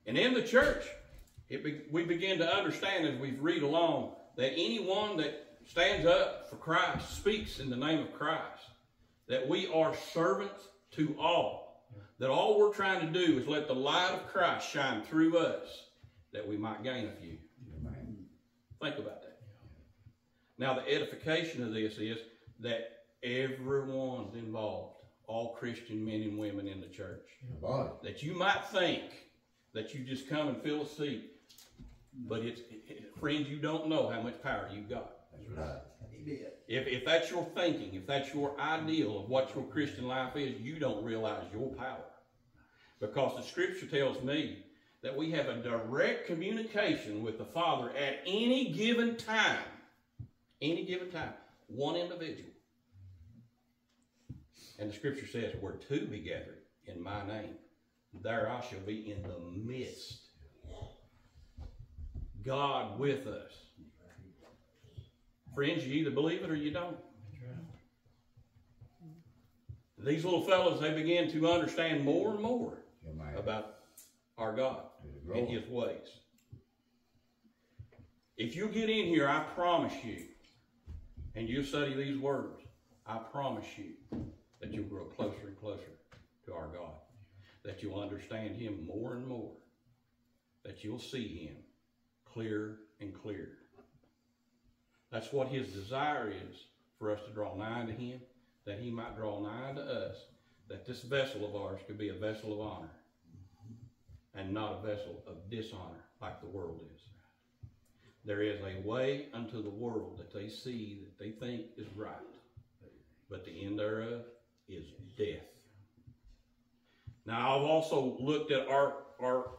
Speaker 13: And in the church, it be, we begin to understand as we read along that anyone that stands up for Christ speaks in the name of Christ. That we are servants to all. That all we're trying to do is let the light of Christ shine through us that we might gain a few.
Speaker 4: Amen.
Speaker 13: Think about that. Now, the edification of this is that everyone's involved, all Christian men and women in the church. That you might think that you just come and fill a seat, but it's, friends, you don't know how much power you've got.
Speaker 4: That's right.
Speaker 13: If, if that's your thinking, if that's your ideal of what your Christian life is, you don't realize your power. Because the scripture tells me that we have a direct communication with the Father at any given time any given time, one individual. And the scripture says, where two be gathered in my name, there I shall be in the midst. God with us. Friends, you either believe it or you don't. These little fellows, they begin to understand more and more about our God and His ways. If you get in here, I promise you, and you study these words, I promise you that you'll grow closer and closer to our God. That you'll understand Him more and more. That you'll see Him clearer and clearer. That's what His desire is for us to draw nigh to Him, that He might draw nigh to us, that this vessel of ours could be a vessel of honor and not a vessel of dishonor like the world is. There is a way unto the world that they see that they think is right, but the end thereof is death. Now, I've also looked at our, our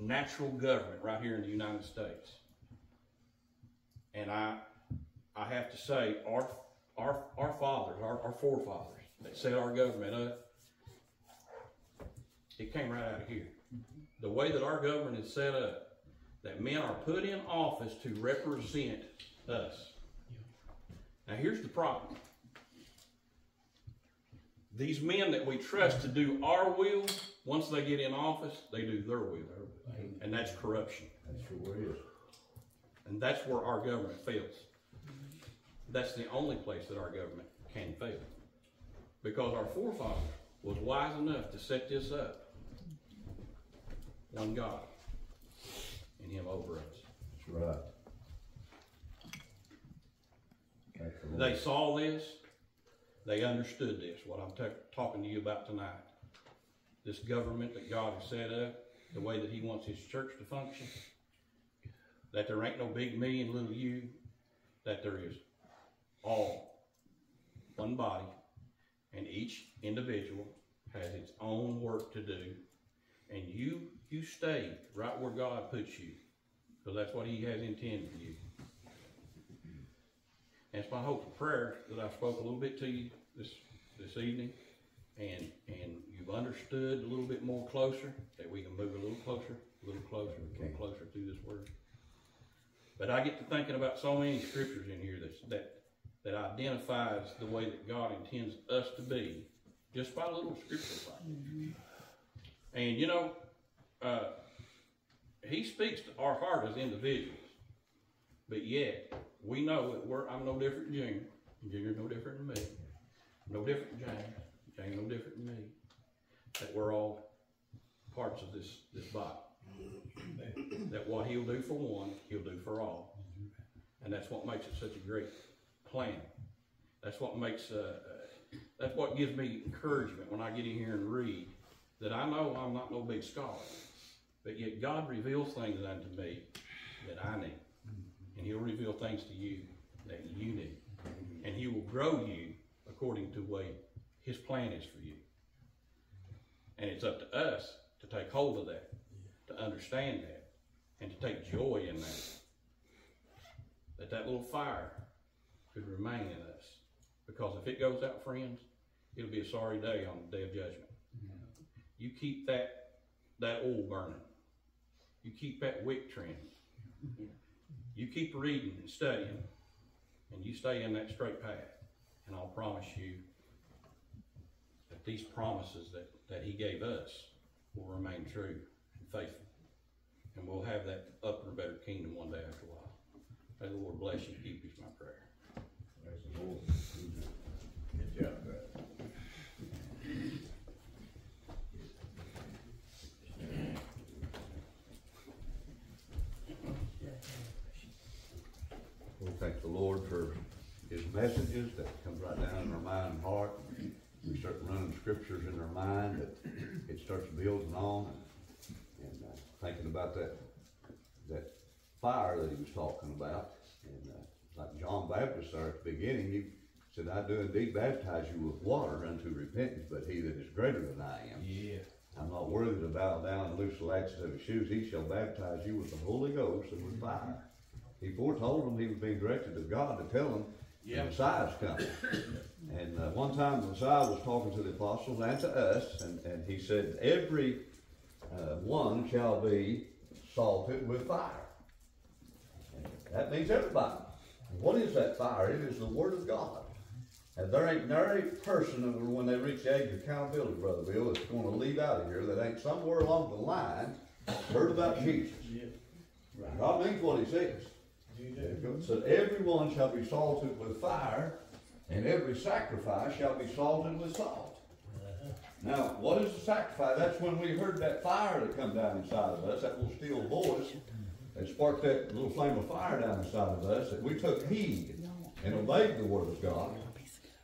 Speaker 13: natural government right here in the United States. And I, I have to say, our, our, our fathers, our, our forefathers that set our government up, it came right out of here. Mm-hmm. The way that our government is set up, that men are put in office to represent us. Now, here's the problem. These men that we trust to do our will, once they get in office, they do their will. And that's corruption.
Speaker 4: That's sure is.
Speaker 13: And that's where our government fails. That's the only place that our government can fail. Because our forefathers was wise enough to set this up. One God. And Him over us.
Speaker 4: That's right. The
Speaker 13: They saw this. They understood this, what I'm ta- talking to you about tonight. This government that God has set up, the way that He wants His church to function, that there ain't no big me and little you, that there is all one body, and each individual has its own work to do, and you you stay right where God puts you, because that's what He has intended for you. And it's my hope and prayer that I spoke a little bit to you this this evening, and and you've understood a little bit more closer that we can move a little closer, a little closer, a little closer through this word. But I get to thinking about so many scriptures in here that's, that that identifies the way that God intends us to be, just by a little scriptures like this. And you know, uh, He speaks to our heart as individuals, but yet we know that we're I'm no different than Junior. Junior's no different than me. No different than James. James no different than me. That we're all parts of this this body. that what He'll do for one, He'll do for all, and that's what makes it such a great plan. That's what makes uh, uh, that's what gives me encouragement when I get in here and read. That I know I'm not no big scholar, but yet God reveals things unto me that I need, and He'll reveal things to you that you need, and He will grow you according to way His plan is for you. And it's up to us to take hold of that, to understand that, and to take joy in that. That that little fire could remain in us. Because if it goes out, friends, it'll be a sorry day on the day of judgment. You keep that that oil burning. You keep that wick trimmed. You keep reading and studying, and you stay in that straight path. And I'll promise you that these promises that, that He gave us will remain true and faithful. And we'll have that upper, better kingdom one day after a while. May the Lord bless you keep you my prayer.
Speaker 4: Praise the Lord. Good job, Brad. We thank the Lord for His messages that comes right down in our mind and heart. We start running scriptures in our mind that it starts building on and, and uh, thinking about that that fire that he was talking about. And uh, like John Baptist there at the beginning, he said, I do indeed baptize you with water unto repentance, but he that is greater than I am.
Speaker 8: Yeah.
Speaker 4: I'm not worthy to bow down and loose the latches of his shoes. He shall baptize you with the Holy Ghost and with fire. He foretold them he was being directed of God to tell them
Speaker 13: Yeah.
Speaker 4: the Messiah's coming. And uh, one time the Messiah was talking to the apostles and to us, and, and he said, Every uh, one shall be salted with fire. And that means everybody. What is that fire? It is the Word of God. And there ain't nary person when they reach the age of accountability, Brother Bill, that's going to leave out of here that ain't somewhere along the line heard about Jesus. God means what he says. Said, everyone shall be salted with fire, and every sacrifice shall be salted with salt. Now, what is the sacrifice? That's when we heard that fire that come down inside of us, that little still voice, that sparked that little flame of fire down inside of us, that we took heed and obeyed the word of God.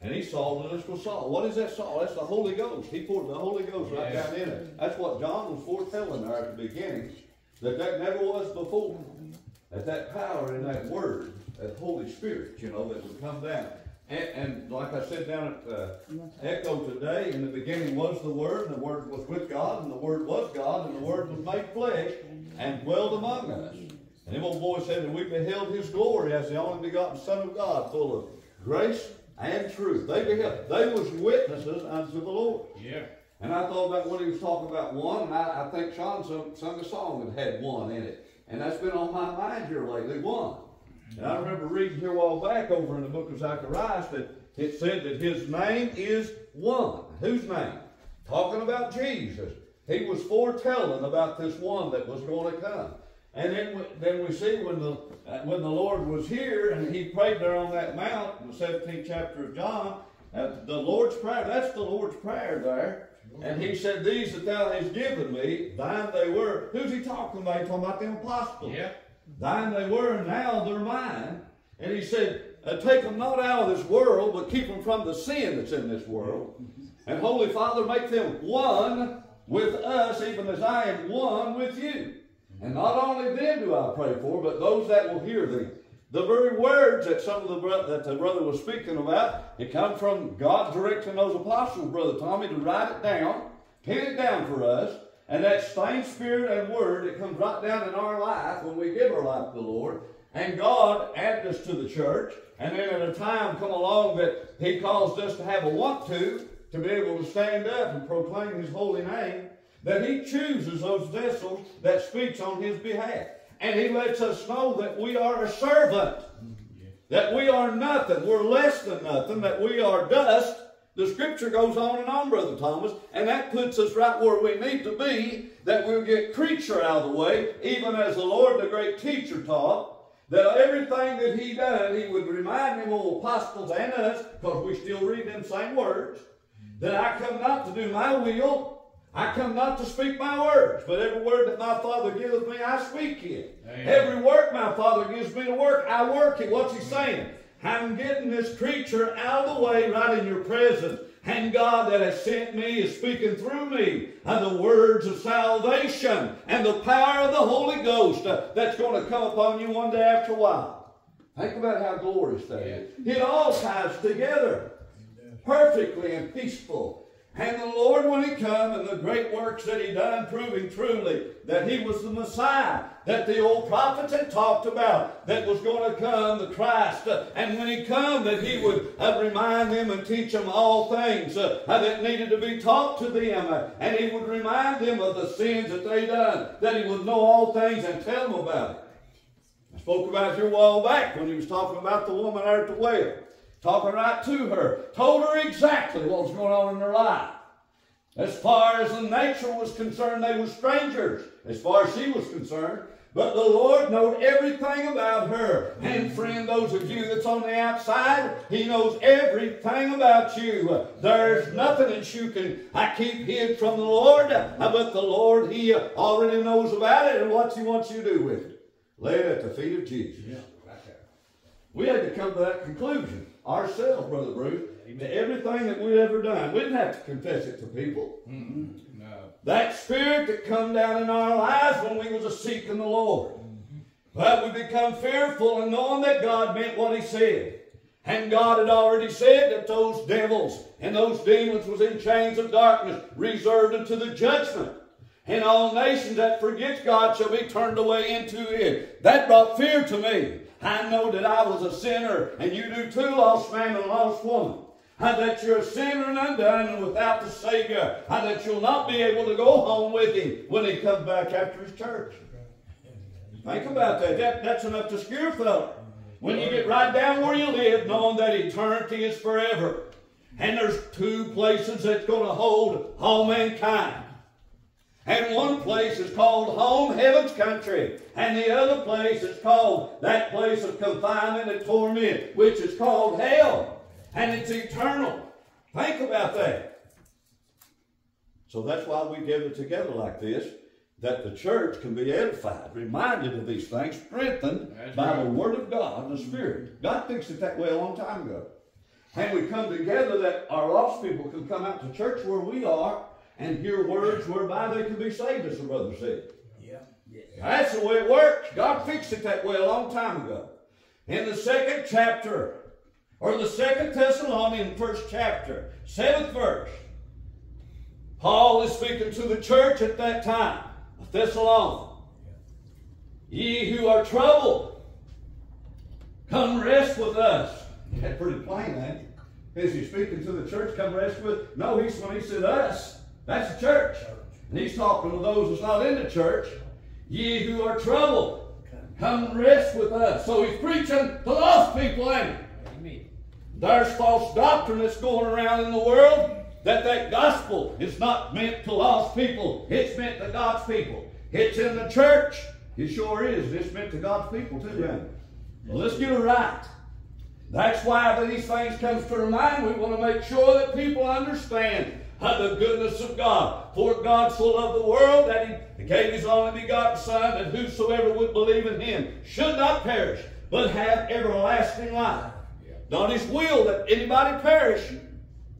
Speaker 4: And he salted us with salt. What is that salt? That's the Holy Ghost. He poured the Holy Ghost right
Speaker 13: Yeah.
Speaker 4: down in it. That's what John was foretelling there at the beginning, that that never was before. That that power in that word, that Holy Spirit, you know, that would come down. And, and like I said down at uh, Echo today, in the beginning was the Word, and the Word was with God, and the Word was God, and the Word was made flesh and dwelled among us. And them old boy said that we beheld His glory as the only begotten Son of God, full of grace and truth. They beheld, they was witnesses unto the Lord.
Speaker 13: Yeah.
Speaker 4: And I thought about when he was talking about one, and I, I think Sean sung, sung a song that had one in it. And that's been on my mind here lately, one. And I remember reading here a while back over in the book of Zacharias that it said that his name is one. Whose name? Talking about Jesus. He was foretelling about this one that was going to come. And then, we- then we see when the when the Lord was here and he prayed there on that mount in the 17th chapter of John, the Lord's Prayer, that's the Lord's Prayer there. And he said, These that thou hast given me, thine they were. Who's he talking about? He's talking about the apostles.
Speaker 13: Yeah.
Speaker 4: Thine they were, and now they're mine. And he said, uh, Take them not out of this world, but keep them from the sin that's in this world. And Holy Father, make them one with us, even as I am one with you. And not only them do I pray for, but those that will hear thee. The very words that some of the bro- that the brother was speaking about, it come from God directing those apostles, brother Tommy, to write it down, pin it down for us, and that same spirit and word that comes right down in our life when we give our life to the Lord, and God added us to the church, and then at a time come along that He caused us to have a want to, to be able to stand up and proclaim His holy name, that He chooses those vessels that speaks on His behalf. And He lets us know that we are a servant, that we are nothing, we're less than nothing, that we are dust. The scripture goes on and on, Brother Thomas, and that puts us right where we need to be, that we'll get creature out of the way, even as the Lord, the great teacher, taught, that everything that he done, he would remind them of oh, apostles and us, because we still read them same words, that I come not to do my will, I come not to speak my words, but every word that my Father giveth me, I speak it.
Speaker 13: Amen.
Speaker 4: Every work my Father gives me to work, I work it. What's he saying? I'm getting this creature out of the way right in your presence. And God that has sent me is speaking through me and the words of salvation and the power of the Holy Ghost uh, that's going to come upon you one day after a while. Think about how glorious that is. It all ties together perfectly and peaceful. And the Lord, when He come and the great works that He done, proving truly that He was the Messiah that the old prophets had talked about, that was going to come, the Christ. Uh, And when He come, that He would uh, remind them and teach them all things uh, that needed to be taught to them. And He would remind them of the sins that they done, that He would know all things and tell them about it. I spoke about it here a while back when he was talking about the woman there at the well. Talking right to her. Told her exactly what was going on in her life. As far as the nature was concerned, they were strangers. As far as she was concerned. But the Lord knowed everything about her. And friend, those of you that's on the outside, He knows everything about you. There's nothing that you can I keep hid from the Lord. But the Lord, He already knows about it and what He wants you to do with it. Lay it at the feet of Jesus. Yeah, right We had to come to that conclusion ourselves, Brother Bruce, to everything that we'd ever done. We didn't have to confess it to people. Mm-hmm.
Speaker 13: No.
Speaker 4: That spirit that come down in our lives when we was a seeking the Lord. Mm-hmm. But we become fearful and knowing that God meant what He said. And God had already said that those devils and those demons was in chains of darkness reserved unto the judgment. And all nations that forgets God shall be turned away into it. That brought fear to me. I know that I was a sinner, and you do too, lost man and lost woman. And that you're a sinner and undone and without the Savior. And that you'll not be able to go home with Him when He comes back after His church. Think about that. that that's enough to scare a fellow. When you get right down where you live, knowing that eternity is forever. And there's two places that's going to hold all mankind. And one place is called home, heaven's country. And the other place is called that place of confinement and torment, which is called hell. And it's eternal. Think about that. So that's why we gather together like this that the church can be edified, reminded of these things, strengthened That's by right. the Word of God and the Spirit. God fixed it that way a long time ago. And we come together that our lost people can come out to church where we are and hear words whereby they can be saved, as the brother said. Yeah. yeah. That's the way it works. God fixed it that way a long time ago. In the second chapter, or the second Thessalonian first chapter, seventh verse, Paul is speaking to the church at that time. Thessalon. Ye who are troubled, come rest with us. That's pretty plain, ain't it? Is he speaking to the church, come rest with? No, he's when he said us, that's the church. And he's talking to those that's not in the church. Ye who are troubled, come rest with us. So he's preaching to lost people, ain't he? There's false doctrine that's going around in the world that that gospel is not meant to lost people. It's meant to God's people. It's in the church. It sure is. It's meant to God's people too, yeah. Well, let's get it right. That's why these things comes to our mind. We want to make sure that people understand the goodness of God. For God so loved the world that he gave his only begotten Son, that whosoever would believe in him should not perish, but have everlasting life. Not his will that anybody perish.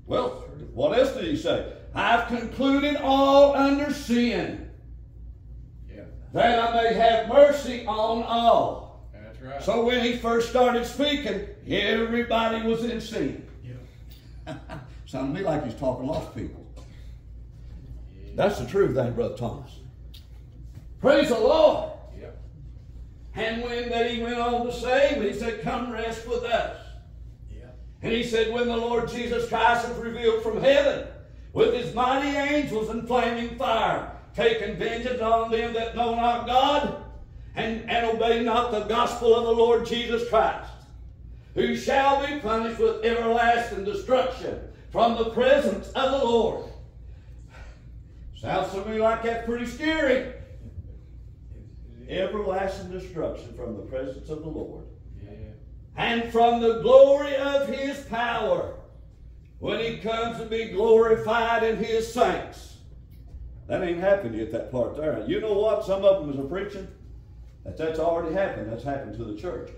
Speaker 4: Well, what else did he say? I've concluded all under sin. Yeah. That I may have mercy on all. That's right. So when he first started speaking, everybody was in sin. Yeah. Sounded to me like he's talking lost people. That's the truth, ain't Brother Thomas? Praise the Lord. Yeah. And when that he went on to say, he said, Come rest with us. And he said, When the Lord Jesus Christ is revealed from heaven with his mighty angels in flaming fire, taking vengeance on them that know not God and, and obey not the gospel of the Lord Jesus Christ, who shall be punished with everlasting destruction from the presence of the Lord. Sounds to me like that's pretty scary. Everlasting destruction from the presence of the Lord and from the glory of his power when he comes to be glorified in his saints. That ain't happened yet, that part there. You know what? Some of them is a preaching. That that's already happened. That's happened to the church.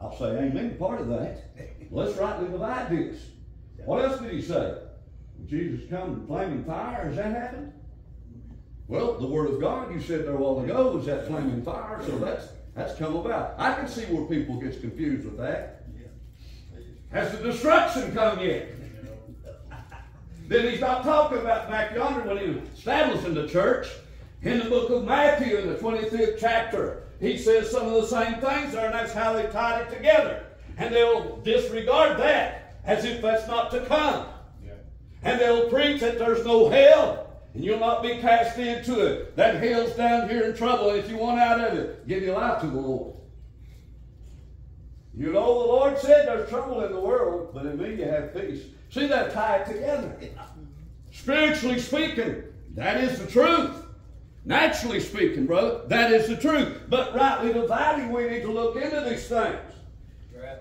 Speaker 4: I'll say amen part of that. Let's rightly divide this. What else did he say? Jesus come in flaming fire. Has that happened? Well, the Word of God, you said there a while ago, was that flaming fire, so that's that's come about. I can see where people gets confused with that. Has the destruction come yet? then he's not talking about back yonder when he was establishing the church. In the book of Matthew, in the 25th chapter, he says some of the same things there, and that's how they tied it together. And they'll disregard that as if that's not to come. Yeah. And they'll preach that there's no hell and you'll not be cast into it. That hell's down here in trouble, and if you want out of it, give your life to the Lord. You know, the Lord said there's trouble in the world, but in me you have peace. See that tied together. Spiritually speaking, that is the truth. Naturally speaking, brother, that is the truth. But rightly dividing, we need to look into these things.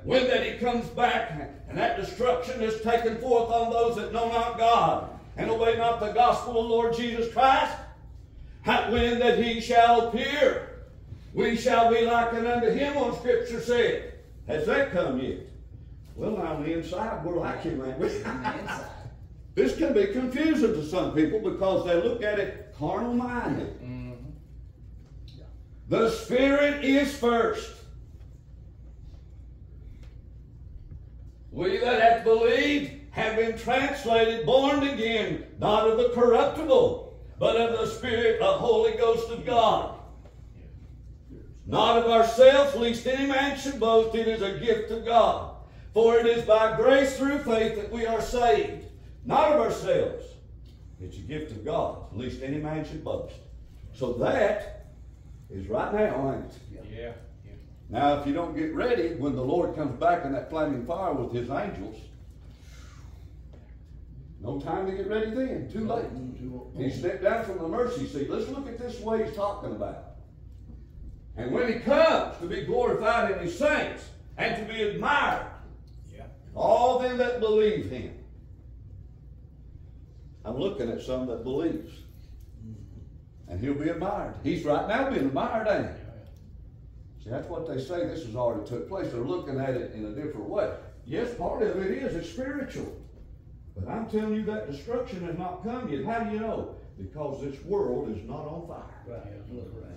Speaker 4: When that he comes back and that destruction is taken forth on those that know not God, and obey not the gospel of the Lord Jesus Christ, when that he shall appear, we shall be likened unto him, on Scripture said. Has that come yet? Well, now on the inside, we're like him, ain't we? this can be confusing to some people because they look at it carnal minded. Mm-hmm. The Spirit is first. We that have believed have been translated, born again, not of the corruptible, but of the Spirit of Holy Ghost of God. Not of ourselves, lest any man should boast. It is a gift of God. For it is by grace through faith that we are saved. Not of ourselves. It's a gift of God, lest any man should boast. So that is right now, ain't it?
Speaker 13: Yeah.
Speaker 4: Now, if you don't get ready, when the Lord comes back in that flaming fire with his angels, no time to get ready then. Too late. He stepped down from the mercy seat. Let's look at this way he's talking about. And when he comes to be glorified in his saints and to be admired, all them that believe him. I'm looking at some that believes. Mm-hmm. And he'll be admired. He's right now being admired, ain't he? See, that's what they say. This has already took place. They're looking at it in a different way. Yes, part of it is. It's spiritual. But I'm telling you that destruction has not come yet. How do you know? Because this world is not on fire.
Speaker 16: Right, look right.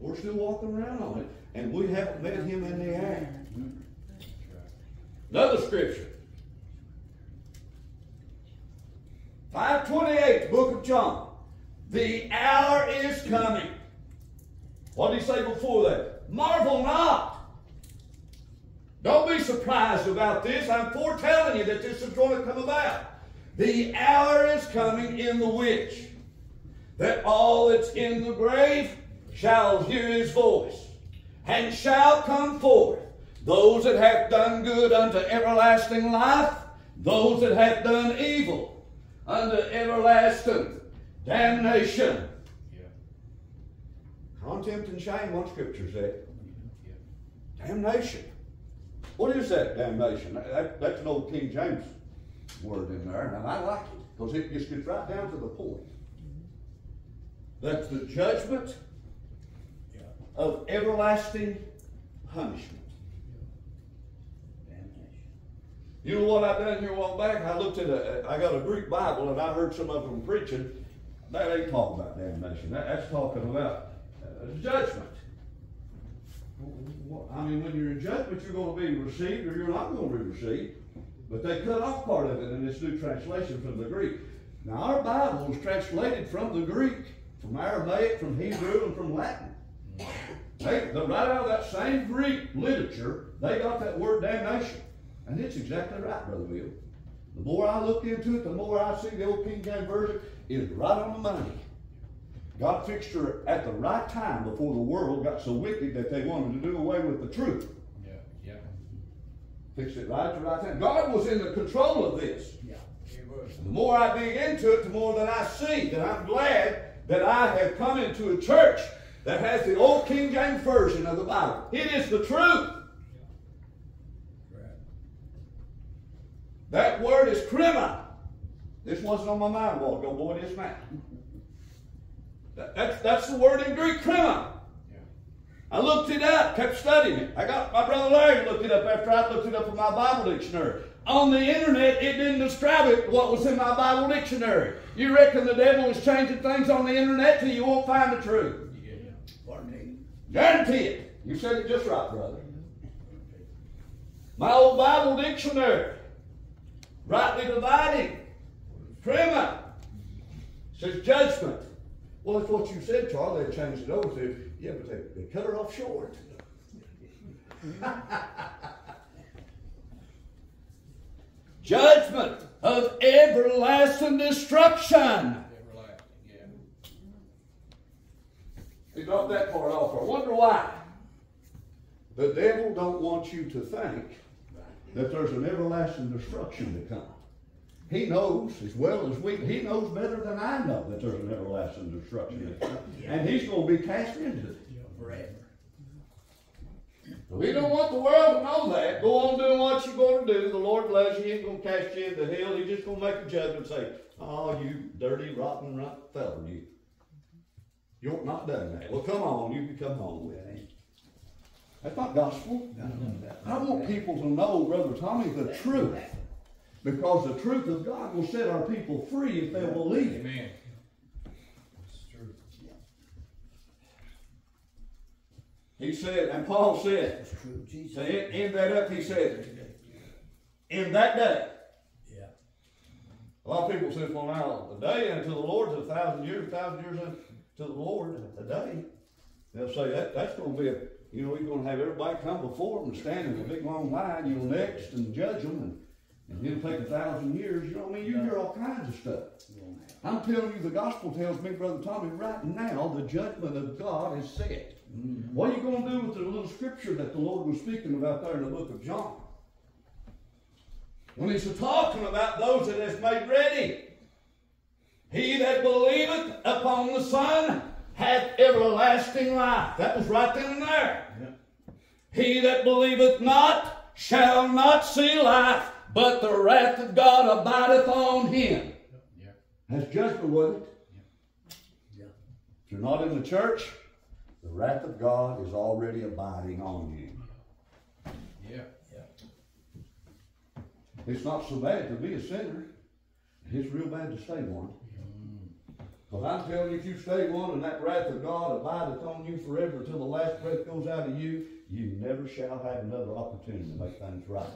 Speaker 4: We're still walking around on it. And we haven't met him in the air. Mm-hmm. Another scripture. 528, book of John. The hour is coming. What did he say before that? Marvel not. Don't be surprised about this. I'm foretelling you that this is going to come about. The hour is coming in the which that all that's in the grave shall hear his voice and shall come forth. Those that have done good unto everlasting life, those that have done evil unto everlasting damnation. Contempt and shame, one scripture said. Damnation. What is that damnation? That- that- that's an old King James word in there, and I like it because it just gets right down to the point. That's the judgment of everlasting punishment. You know what I done here a while back? I looked at a, I got a Greek Bible and I heard some of them preaching. That ain't talking about damnation. That, that's talking about judgment. I mean, when you're in judgment, you're going to be received or you're not going to be received. But they cut off part of it in this new translation from the Greek. Now, our Bible was translated from the Greek, from Aramaic, from Hebrew, and from Latin. They, the, right out of that same Greek literature, they got that word damnation. And it's exactly right, Brother Bill. The more I look into it, the more I see the old King James Version is right on the money. God fixed her at the right time before the world got so wicked that they wanted to do away with the truth.
Speaker 13: Yeah, yeah.
Speaker 4: Fixed it right at the right time. God was in the control of this.
Speaker 16: Yeah, he was.
Speaker 4: The more I dig into it, the more that I see that I'm glad that I have come into a church that has the old King James Version of the Bible. It is the truth. That word is krima. This wasn't on my mind a while ago, boy, it is now. That, that's, that's the word in Greek, krima. I looked it up, kept studying it. I got my brother Larry looked it up after I looked it up in my Bible dictionary. On the internet, it didn't describe it what was in my Bible dictionary. You reckon the devil is changing things on the internet till you won't find the truth?
Speaker 16: Pardon me.
Speaker 4: Guarantee it. You said it just right, brother. My old Bible dictionary, rightly dividing, prima, says judgment. Well, that's what you said, Charlie. They changed it over to, yeah, but they, they cut it off short. judgment of everlasting destruction.
Speaker 13: Everlasting, yeah.
Speaker 4: He dropped that part off. I wonder why. The devil don't want you to think that there's an everlasting destruction to come. He knows as well as we, he knows better than I know that there's an everlasting destruction to come. And he's going to be cast into it.
Speaker 16: Forever.
Speaker 4: We don't want the world to know that. Go on doing what you're going to do. The Lord loves you. He ain't going to cast you into hell. He's just going to make a judgment and say, oh, you dirty, rotten, rotten fellow, you. You're not done that. Well, come on. You can come home with me. That's not gospel. I want people to know, Brother Tommy, the truth. Because the truth of God will set our people free if they'll believe it.
Speaker 13: Amen.
Speaker 4: He said, and Paul said,
Speaker 16: That's true. Jesus.
Speaker 4: to end, end that up, he said, in that day,
Speaker 16: Yeah.
Speaker 4: A lot of people say, well, now, the day unto the Lord is a thousand years, a thousand years unto the Lord, a day. They'll say that that's going to be a, you know, he's going to have everybody come before him and stand in a big long line, you know, next and judge them, and, and it'll take a thousand years. You know what I mean? You hear all kinds of stuff. I'm telling you, the gospel tells me, Brother Tommy, right now the judgment of God is set. Mm-hmm. What are you going to do with the little scripture that the Lord was speaking about there in the book of John? When he's talking about those that is made ready. He that believeth upon the Son hath everlasting life. That was right then and there. He that believeth not shall not see life, but the wrath of God abideth on him. Yeah. That's judgment, wasn't it? If you're not in the church, the wrath of God is already abiding on you.
Speaker 13: Yeah. Yeah.
Speaker 4: It's not so bad to be a sinner. It's real bad to stay one. Because I'm telling you, if you stay one and that wrath of God abideth on you forever until the last breath goes out of you, you never shall have another opportunity to make things right.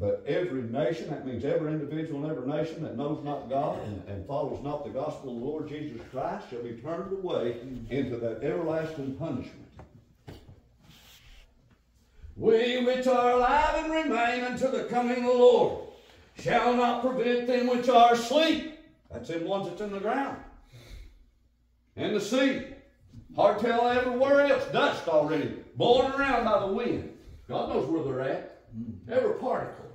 Speaker 4: But every nation, that means every individual in every nation that knows not God and, and follows not the gospel of the Lord Jesus Christ shall be turned away into that everlasting punishment. We which are alive and remain unto the coming of the Lord shall not prevent them which are asleep. That's them ones that's in the ground. And the sea. Hard tell everywhere else. Dust already blowing around by the wind. God knows where they're at. Every particle.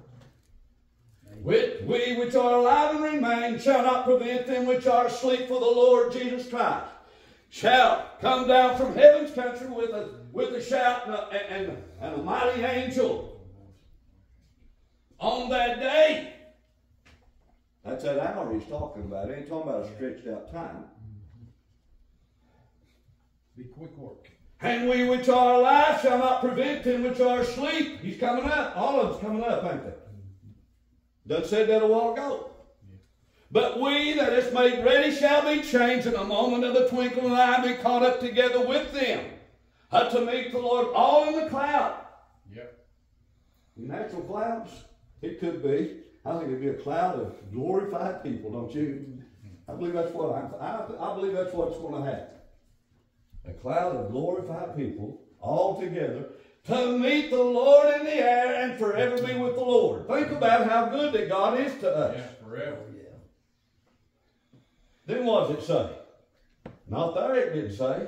Speaker 4: Which we which are alive and remain shall not prevent them which are asleep for the Lord Jesus Christ. Shall come down from heaven's country with a with a shout and a, and, and a mighty angel. On that day. That's that hour he's talking about. He ain't talking about a stretched out time.
Speaker 13: Be quick work.
Speaker 4: And we which are alive shall not prevent them which are asleep. He's coming up. All of them's coming up, ain't they? Done said that a while ago. But we that is made ready shall be changed in a moment of a twinkling of an eye, be caught up together with them, uh, to meet the Lord, all in the cloud.
Speaker 13: Yep.
Speaker 4: Natural clouds? It could be. I think it'd be a cloud of glorified people, don't you? I believe that's what I, I, I believe that's what's going to happen. A cloud of glorified people all together to meet the Lord in the air and forever be with the Lord. Think about how good that God is to us.
Speaker 13: Yes, forever.
Speaker 4: Oh, then what does it say? Not there it didn't say.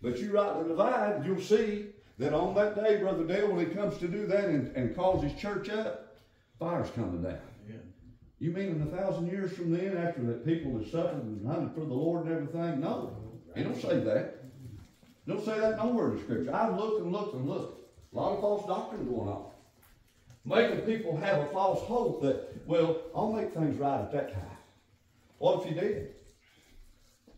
Speaker 4: But you rightly divide, you'll see that on that day, Brother Dale, when he comes to do that and, and calls his church up, fire's coming down.
Speaker 13: Yeah.
Speaker 4: You mean in a thousand years from then, after that people have suffered and hunted for the Lord and everything? No. It don't say that. Don't say that nowhere in the scripture. I've looked and looked and looked. A lot of false doctrine going on. Making people have a false hope that, well, I'll make things right at that time. What if you did?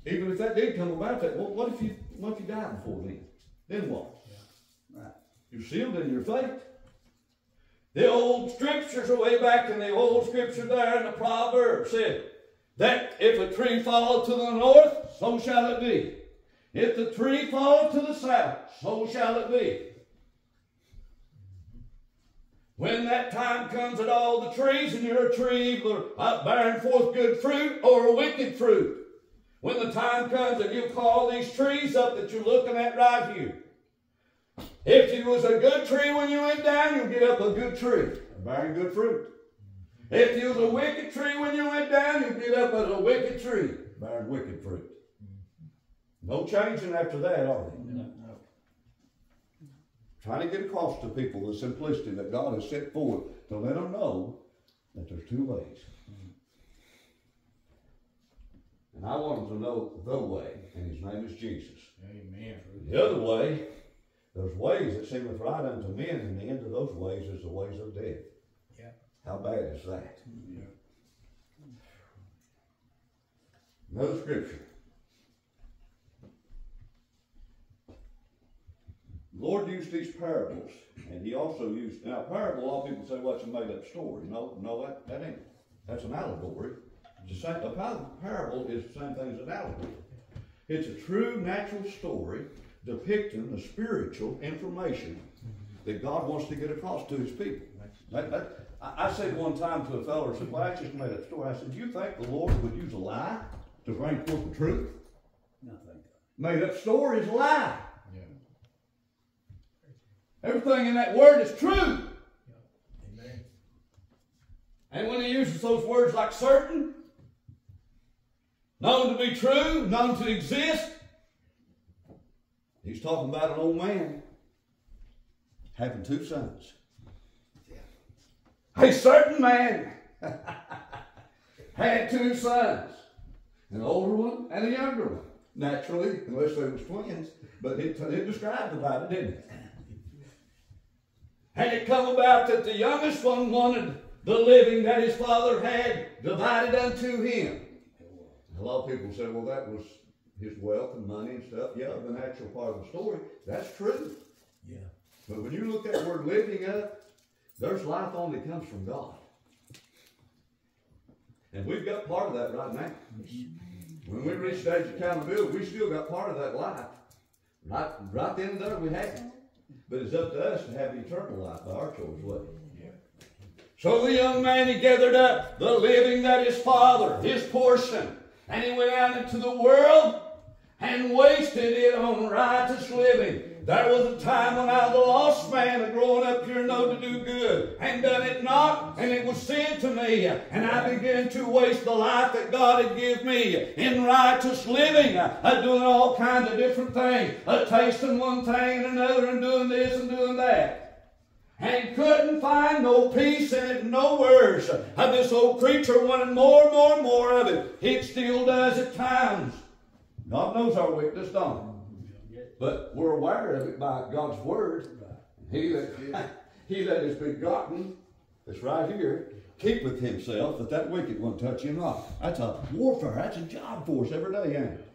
Speaker 4: Even if that did come about, that well, what if you what if you died before then? Then what? Right. You're sealed in your fate. The old scriptures are way back in the old scripture there in the Proverbs said that if a tree fall to the north, so shall it be. If the tree fall to the south, so shall it be. When that time comes at all the trees in your tree are bearing forth good fruit or wicked fruit, when the time comes and you call these trees up that you're looking at right here, if you was a good tree when you went down, you'll get up a good tree, bearing good fruit. If you was a wicked tree when you went down, you'll get up as a wicked tree, bearing wicked fruit. No changing after that, are they?
Speaker 13: No.
Speaker 4: Trying to get across to people the simplicity that God has set forth to let them know that there's two ways. And I want them to know the way, and his name is Jesus.
Speaker 13: Amen.
Speaker 4: The other way, there's ways that seemeth right unto men, and the end of those ways is the ways of death.
Speaker 13: Yeah.
Speaker 4: How bad is that?
Speaker 13: Yeah.
Speaker 4: Another scripture. Lord used these parables, and he also used, now parable, a lot of people say, well, it's a made up story. No, no, that, that ain't. That's an allegory. It's the same, a parable is the same thing as an allegory. It's a true natural story depicting the spiritual information that God wants to get across to his people. That, that, I, I said one time to a fellow, I said, well, I just made up a story. I said, do you think the Lord would use a lie to bring forth the truth?
Speaker 16: No, thank Nothing.
Speaker 4: Made up story is a lie. Everything in that word is true.
Speaker 16: Amen.
Speaker 4: And when he uses those words like certain, known to be true, known to exist, he's talking about an old man having two sons. A certain man had two sons, an older one and a younger one. Naturally, unless they was twins, but it, it described about it, didn't it? And it come about that the youngest one wanted the living that his father had divided unto him. A lot of people say, well, that was his wealth and money and stuff. Yeah, the natural part of the story. That's true.
Speaker 16: Yeah.
Speaker 4: But when you look that word living up, there's life only comes from God. And we've got part of that right now. When we reach the age of accountability, we still got part of that life. Right, right then and there we have it. But it's up to us to have eternal life by our choice, what? So the young man, he gathered up the living that his father, his portion, and he went out into the world and wasted it on righteous living. There was a time when I was a lost man, a growing up here, know to do good, and done it not, and it was sin to me, and I began to waste the life that God had given me in righteous living, uh, doing all kinds of different things, uh, tasting one thing and another, and doing this and doing that and couldn't find no peace in it, no worse. And this old creature wanted more and more and more of it. It still does at times. God knows our weakness, don't? But we're aware of it by God's word. He that, he that is begotten, that's right here, keepeth himself, that that wicked one touch him not. That's a warfare. That's a job for us every day, ain't it?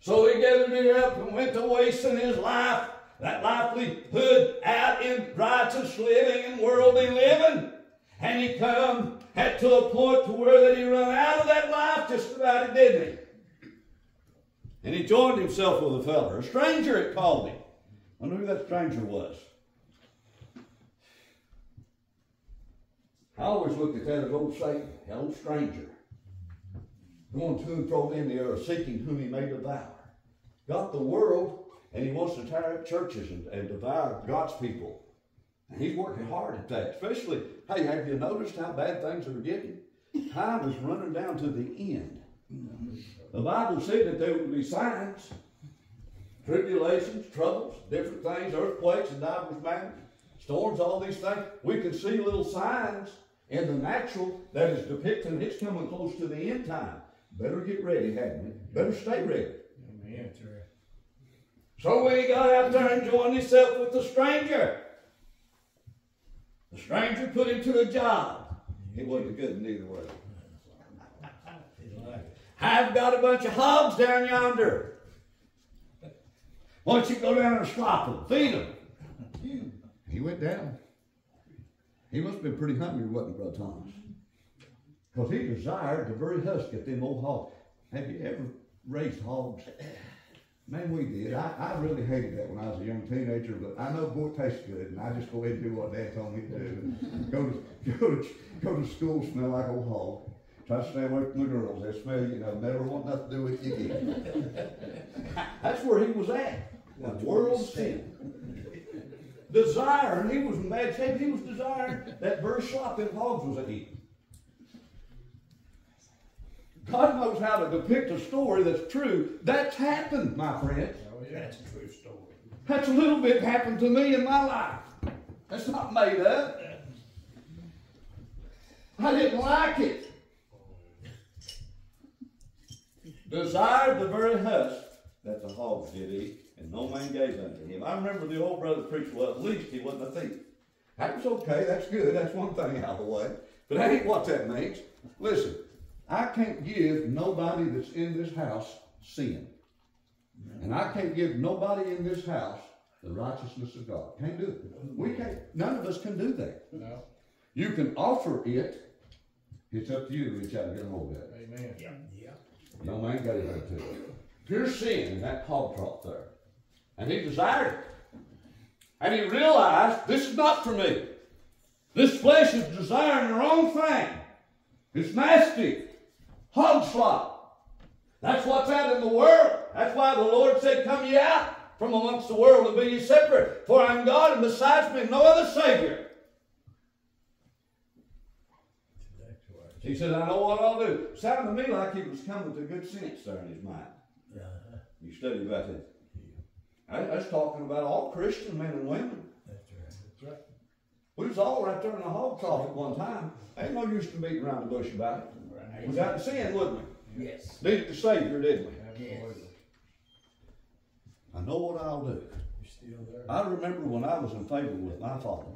Speaker 4: So he gathered it up and went to wasting his life that livelihood out in righteous living and worldly living. And he come at to a point to where that he run out of that life just about it, didn't he? And he joined himself with a feller, a stranger it called him. I wonder who that stranger was. I always looked at that as old Satan, the old stranger. Going to and fro in the earth, seeking whom he may devour. Got the world and he wants to tear up churches and, and devour God's people. And he's working hard at that. Especially, hey, have you noticed how bad things are getting? Time is running down to the end. The Bible said that there would be signs, tribulations, troubles, different things, earthquakes and divers matters, storms, all these things. We can see little signs in the natural that is depicting it's coming close to the end time. Better get ready, hadn't we? Better stay ready.
Speaker 16: Amen.
Speaker 4: So when he got out there and joined himself with the stranger, the stranger put him to a job. He wasn't good in either way. I've got a bunch of hogs down yonder. Why don't you go down and slop them, feed them? He went down. He must have been pretty hungry, wasn't he, Brother Thomas? Because he desired the very husk of them old hogs. Have you ever raised hogs? Man, we did. I, I really hated that when I was a young teenager, but I know boy, tastes good, and I just go ahead and do what Dad told me to do. go to go to go to school, smell like old hog. Try to stay away from the girls. They smell you know, never want nothing to do with you again. That's where he was at. The world sin. Desire, and he was in bad shape. He was desiring that very slop that hogs was eating. God knows how to depict a story that's true. That's happened, my friends.
Speaker 16: Oh, yeah. That's a true story.
Speaker 4: That's a little bit happened to me in my life. That's not made up. I didn't like it. Desired the very husk that the hogs did eat, and no man gave unto him. I remember the old brother preached, well, at least he wasn't a thief. That was okay, that's good, that's one thing out of the way. But that ain't what that means. Listen, I can't give nobody that's in this house sin. And I can't give nobody in this house the righteousness of God. Can't do it. We can't, none of us can do that.
Speaker 16: No.
Speaker 4: You can offer it. It's up to you to reach out and get a hold of it.
Speaker 16: Amen. Yeah.
Speaker 4: No man got it to it. Pure sin in that hog trough there. And he desired it. And he realized this is not for me. This flesh is desiring the wrong thing. It's nasty. Hog slop. That's what's out in the world. That's why the Lord said, Come ye out from amongst the world and be ye separate. For I am God, and besides me no other Savior. He said, I know what I'll do. Sounded to me like he was coming to good sense there in his mind.
Speaker 16: Uh-huh.
Speaker 4: You study about it. I, that's talking about all Christian men and women.
Speaker 16: That's right. That's right.
Speaker 4: We was all right there in the hog trough at one time. Ain't no use to beating around the bush about it.
Speaker 16: Right.
Speaker 4: We got to sin, wouldn't we?
Speaker 16: Yes.
Speaker 4: Needed the Savior, didn't we?
Speaker 16: Absolutely.
Speaker 4: I know what I'll do.
Speaker 16: You're still there.
Speaker 4: I remember when I was in favor with my father.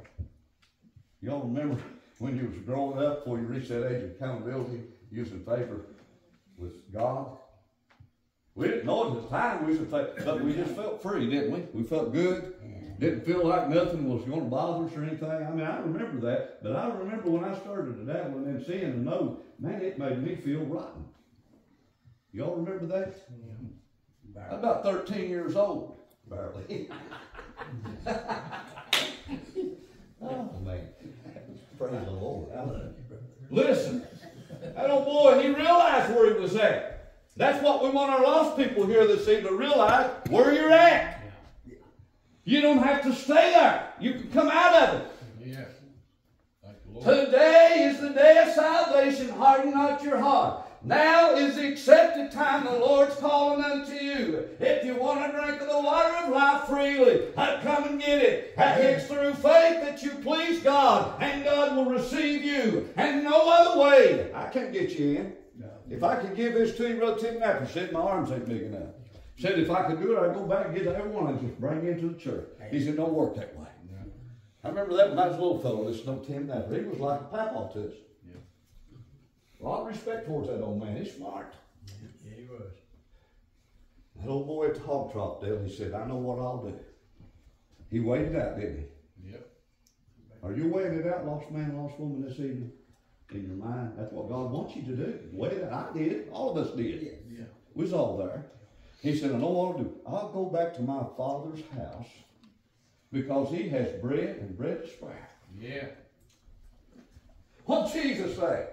Speaker 4: Y'all remember when you was growing up, before you reached that age of accountability, you was in favor with God? We didn't know at the time we was in favor, but we just felt free, didn't we? We felt good. Didn't feel like nothing was going to bother us or anything. I mean, I remember that, but I remember when I started to dabble in sin and know, man, it made me feel rotten. Y'all remember that? I'm about 13 years old, barely. oh, man. Praise the Lord. Listen, that old boy, he realized where he was at. That's what we want our lost people here this evening to realize where you're at. You don't have to stay there. You can come out of it.
Speaker 16: Yeah. Thank the Lord.
Speaker 4: Today is the day of salvation. Harden not your heart. Now is the accepted time the Lord's calling unto you. If you want to drink of the water of life freely, uh, come and get it. Uh, It's through faith that you please God, and God will receive you. And no other way. I can't get you in. If I could give this to you, Brother Tim Napper said my arms ain't big enough. Said if I could do it, I'd go back and get every one and just bring you into the church. He said, don't work that way. I remember that when I was a little fellow, this no Tim Napper. He was like a papa to us. A lot of respect towards that old man. He's smart.
Speaker 16: Yeah, he was.
Speaker 4: That old boy at the hog trough, Dale, he said, I know what I'll do. He waited out, didn't he?
Speaker 16: Yep.
Speaker 4: Are you waiting it out, lost man, lost woman, this evening? In your mind? That's what God wants you to do. Wait it out. I did. All of us did.
Speaker 16: Yeah.
Speaker 4: We was all there. He said, I know what I'll do. I'll go back to my father's house because he has bread and bread to spare.
Speaker 16: Yeah.
Speaker 4: What Jesus say?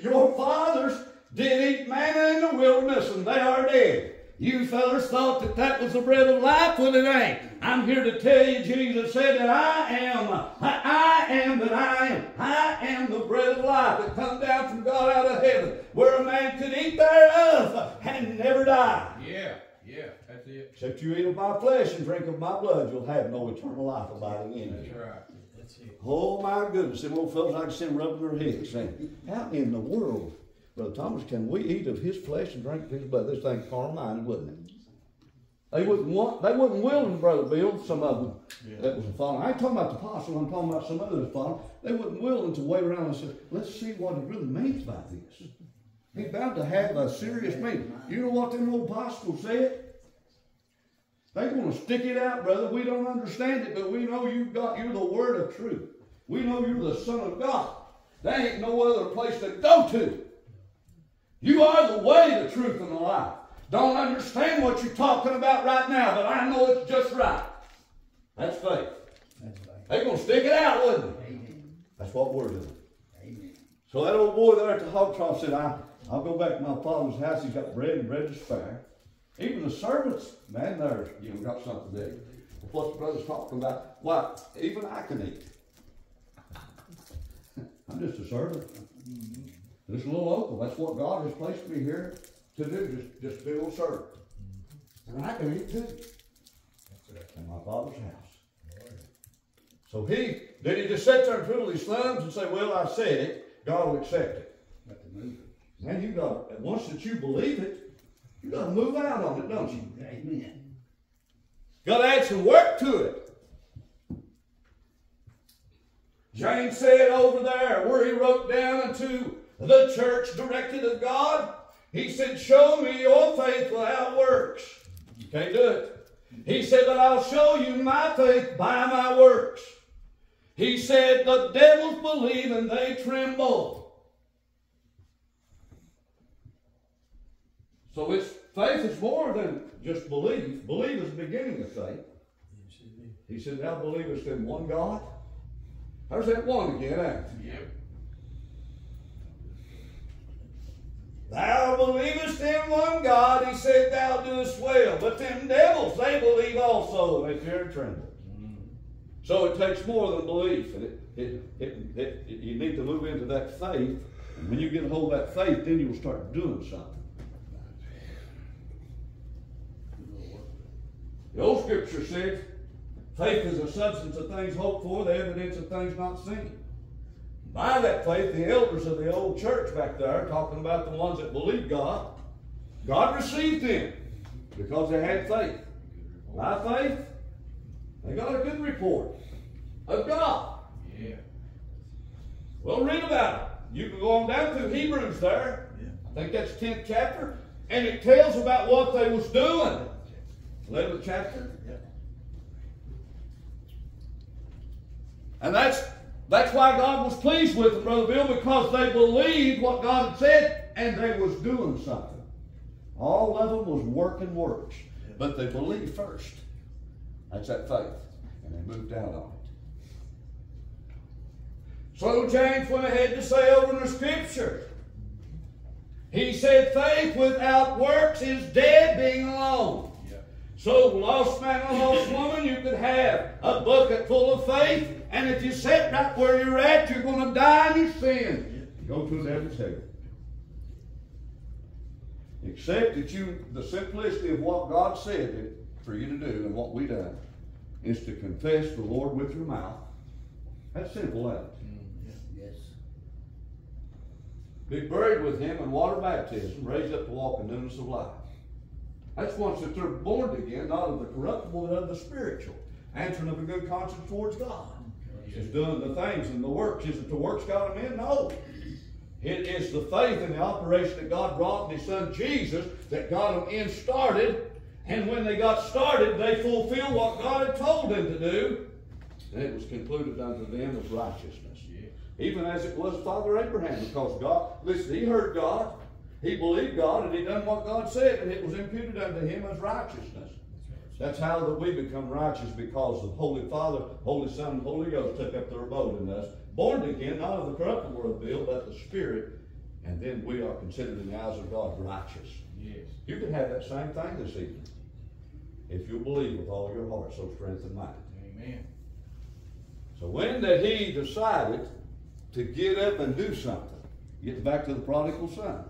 Speaker 4: Your fathers did eat manna in the wilderness and they are dead. You fellas thought that that was the bread of life. Well, it ain't. I'm here to tell you, Jesus said that I am, I, I am that I am. I am the bread of life that come down from God out of heaven, where a man could eat thereof and never die.
Speaker 16: Yeah. Yeah. That's it.
Speaker 4: Except you eat of my flesh and drink of my blood, you'll have no eternal life abiding in you.
Speaker 16: right. That's it.
Speaker 4: Oh my goodness, them old fellows I can see them rubbing their heads saying, How in the world, Brother Thomas, can we eat of his flesh and drink of his blood? This thing carnal minded, wouldn't it? They wouldn't want, they wouldn't willing, Brother Bill, some of them yeah. that was following. I ain't talking about the apostle, I'm talking about some others following. They wasn't willing to wait around and say, let's see what he really means by this. He's bound to have a serious meaning. You know what them old apostles said? They want to stick it out, brother. We don't understand it, but we know you've got you're the word of truth. We know you're the Son of God. There ain't no other place to go to. You are the way, the truth, and the life. Don't understand what you're talking about right now, but I know it's just right. That's faith. That's faith. They're going to stick it out, wouldn't they? That's what we're doing. So that old boy there at the hog trough said, I, I'll go back to my father's house. He's got bread and bread to spare. Even the servants, man, there's, you know, got something to do. What the brother's talking about, why, even I can eat. I'm just a servant. Mm-hmm. Just a little local. That's what God has placed me here to do, just, just be a little servant. Mm-hmm. And I can eat too. In my father's house. So he, did he just sit there and twiddle his thumbs and say, well, I said it, God will accept it. Man, you got, once that you believe it, you got to move out on it, don't you?
Speaker 16: Amen.
Speaker 4: Got to add some work to it. James said over there where he wrote down unto the church directed of God, he said, Show me your faith without works. You can't do it. He said, But I'll show you my faith by my works. He said, The devils believe and they tremble. So it's faith is more than just belief. Belief is the beginning of faith. He said, Thou believest in one God? There's that one again, ain't?
Speaker 16: Yep.
Speaker 4: Thou believest in one God, he said, Thou doest well. But them devils, they believe also, and they fear and tremble. Mm-hmm. So it takes more than belief. And it, it, it, it, it- you need to move into that faith. And when you get a hold of that faith, then you'll start doing something. The old scripture said, faith is the substance of things hoped for, the evidence of things not seen. By that faith, the elders of the old church back there, talking about the ones that believed God, God received them because they had faith. By faith, they got a good report of God.
Speaker 16: Yeah.
Speaker 4: Well, read about it. You can go on down through Hebrews there. Yeah. I think that's 10th chapter. And it tells about what they was doing. 11th chapter. And that's that's why God was pleased with them, Brother Bill, because they believed what God had said and they was doing something. All of them was working works. But they believed first. That's that faith. And they moved out on it. So James went ahead to say over in the scripture. He said, faith without works is dead being alone. So, lost man and lost woman, you could have a bucket full of faith, and if you sit right where you're at, you're going to die in your sin. Go to devil's hell. Except that you, the simplicity of what God said for you to do and what we done is to confess the Lord with your mouth. That's simple, it?
Speaker 16: Yes.
Speaker 4: be buried with him in water baptism, raised up to walk in newness of life. That's once that they're born again, not of the corruptible, but of the spiritual. Answering of a good conscience towards God. Is doing the things and the works. Is it the works got them in? No. It is the faith and the operation that God brought in His Son Jesus that got them in started. And when they got started, they fulfilled what God had told them to do. And it was concluded unto them as righteousness even as it was Father Abraham, because God, listen, he heard God, he believed God, and he done what God said, and it was imputed unto him as righteousness. That's how that we become righteous because the Holy Father, Holy Son, and Holy Ghost took up their abode in us, born again, not of the corruptible of Bill, but the Spirit, and then we are considered in the eyes of God righteous.
Speaker 16: Yes.
Speaker 4: You can have that same thing this evening if you believe with all your heart, so strength and might.
Speaker 16: Amen.
Speaker 4: So when did he decided to get up and do something, get back to the prodigal son,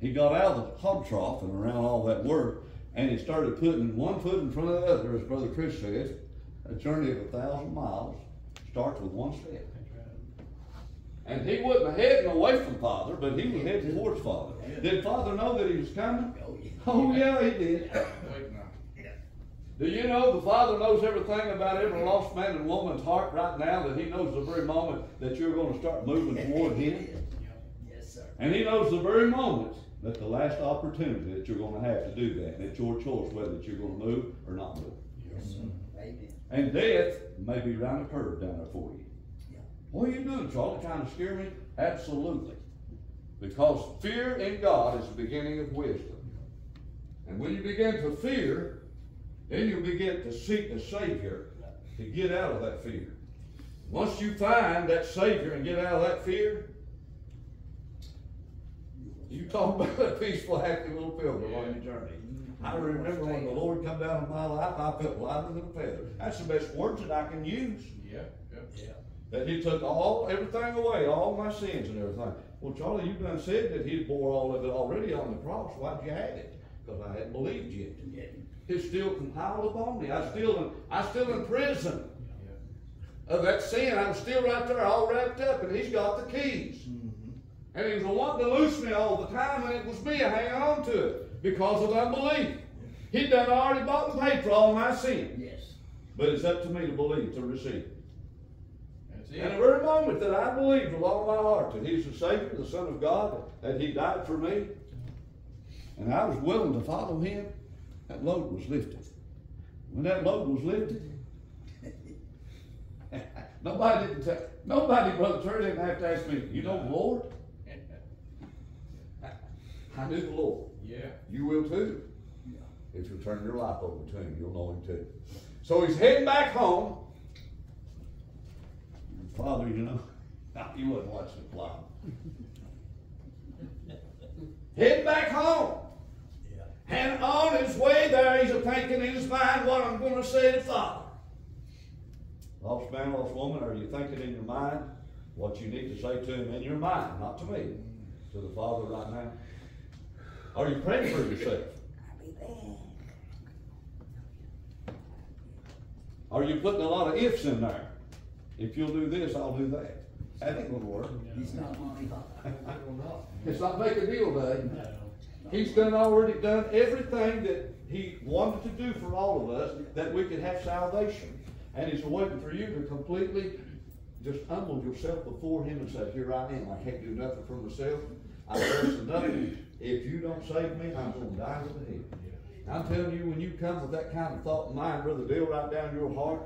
Speaker 4: he got out of the hog trough and around all that work, and he started putting one foot in front of the other, as Brother Chris said. A journey of a thousand miles starts with one step. And he wasn't heading away from Father, but he was heading towards Father. Did Father know that he was coming? Oh, yeah, oh, he did. Do you know the Father knows everything about every lost man and woman's heart right now? That He knows the very moment that you're going to start moving toward Him?
Speaker 16: Yes, sir.
Speaker 4: And He knows the very moment that the last opportunity that you're going to have to do that. And it's your choice whether that you're going to move or not move.
Speaker 16: Yes, sir.
Speaker 11: Amen.
Speaker 4: And death may be round the curve down there for you.
Speaker 11: Yeah.
Speaker 4: What are you doing, Charlie? Trying to scare me? Absolutely. Because fear in God is the beginning of wisdom. And when you begin to fear, then you begin to seek the Savior to get out of that fear. Once you find that Savior and get out of that fear, you talk about a peaceful, happy little pilgrim on your journey. Mm-hmm. I remember when the Lord come down in my life, I felt lighter than a feather. That's the best words that I can use.
Speaker 16: Yeah, yeah.
Speaker 11: Yeah.
Speaker 4: That he took all everything away, all my sins and everything. Well, Charlie, you've done said that he bore all of it already on the cross. Why'd you have it? Because I hadn't believed yet. It's still compiled upon me. I still in, I still in prison of that sin. I'm still right there, all wrapped up, and he's got the keys. Mm-hmm. And he was wanting to loose me all the time, and it was me hanging on to it because of unbelief. He'd done already bought and paid for all my sin.
Speaker 11: Yes.
Speaker 4: But it's up to me to believe, to receive.
Speaker 16: That's it.
Speaker 4: And the very moment that I believed with all my heart that He's the Savior, the Son of God, that He died for me, and I was willing to follow Him, that load was lifted. When that load was lifted, nobody didn't tell, nobody, Brother Terry, didn't have to ask me, you know the Lord? I knew the Lord.
Speaker 16: Yeah.
Speaker 4: You will too. If you turn your life over to Him, you'll know Him too. So he's heading back home. Father, you know, now he wasn't watching the clock. Heading back home. Yeah. And on his way there, he's a thinking in his mind what I'm going to say to Father. Lost man, lost woman, are you thinking in your mind what you need to say to him in your mind, not to me, to the Father right now? Are you praying for yourself? Are you putting a lot of ifs in there? If you'll do this, I'll do that. That ain't gonna work.
Speaker 16: He's not money.
Speaker 4: It's not make a deal, Dave. He's done already done everything that he wanted to do for all of us, that we could have salvation. And he's waiting for you to completely just humble yourself before him and say, here I am. I can't do nothing for myself. I'm worse than nothing. If you don't save me, I'm gonna die with him. I'm telling you, when you come with that kind of thought in mind, Brother Bill, right down your heart,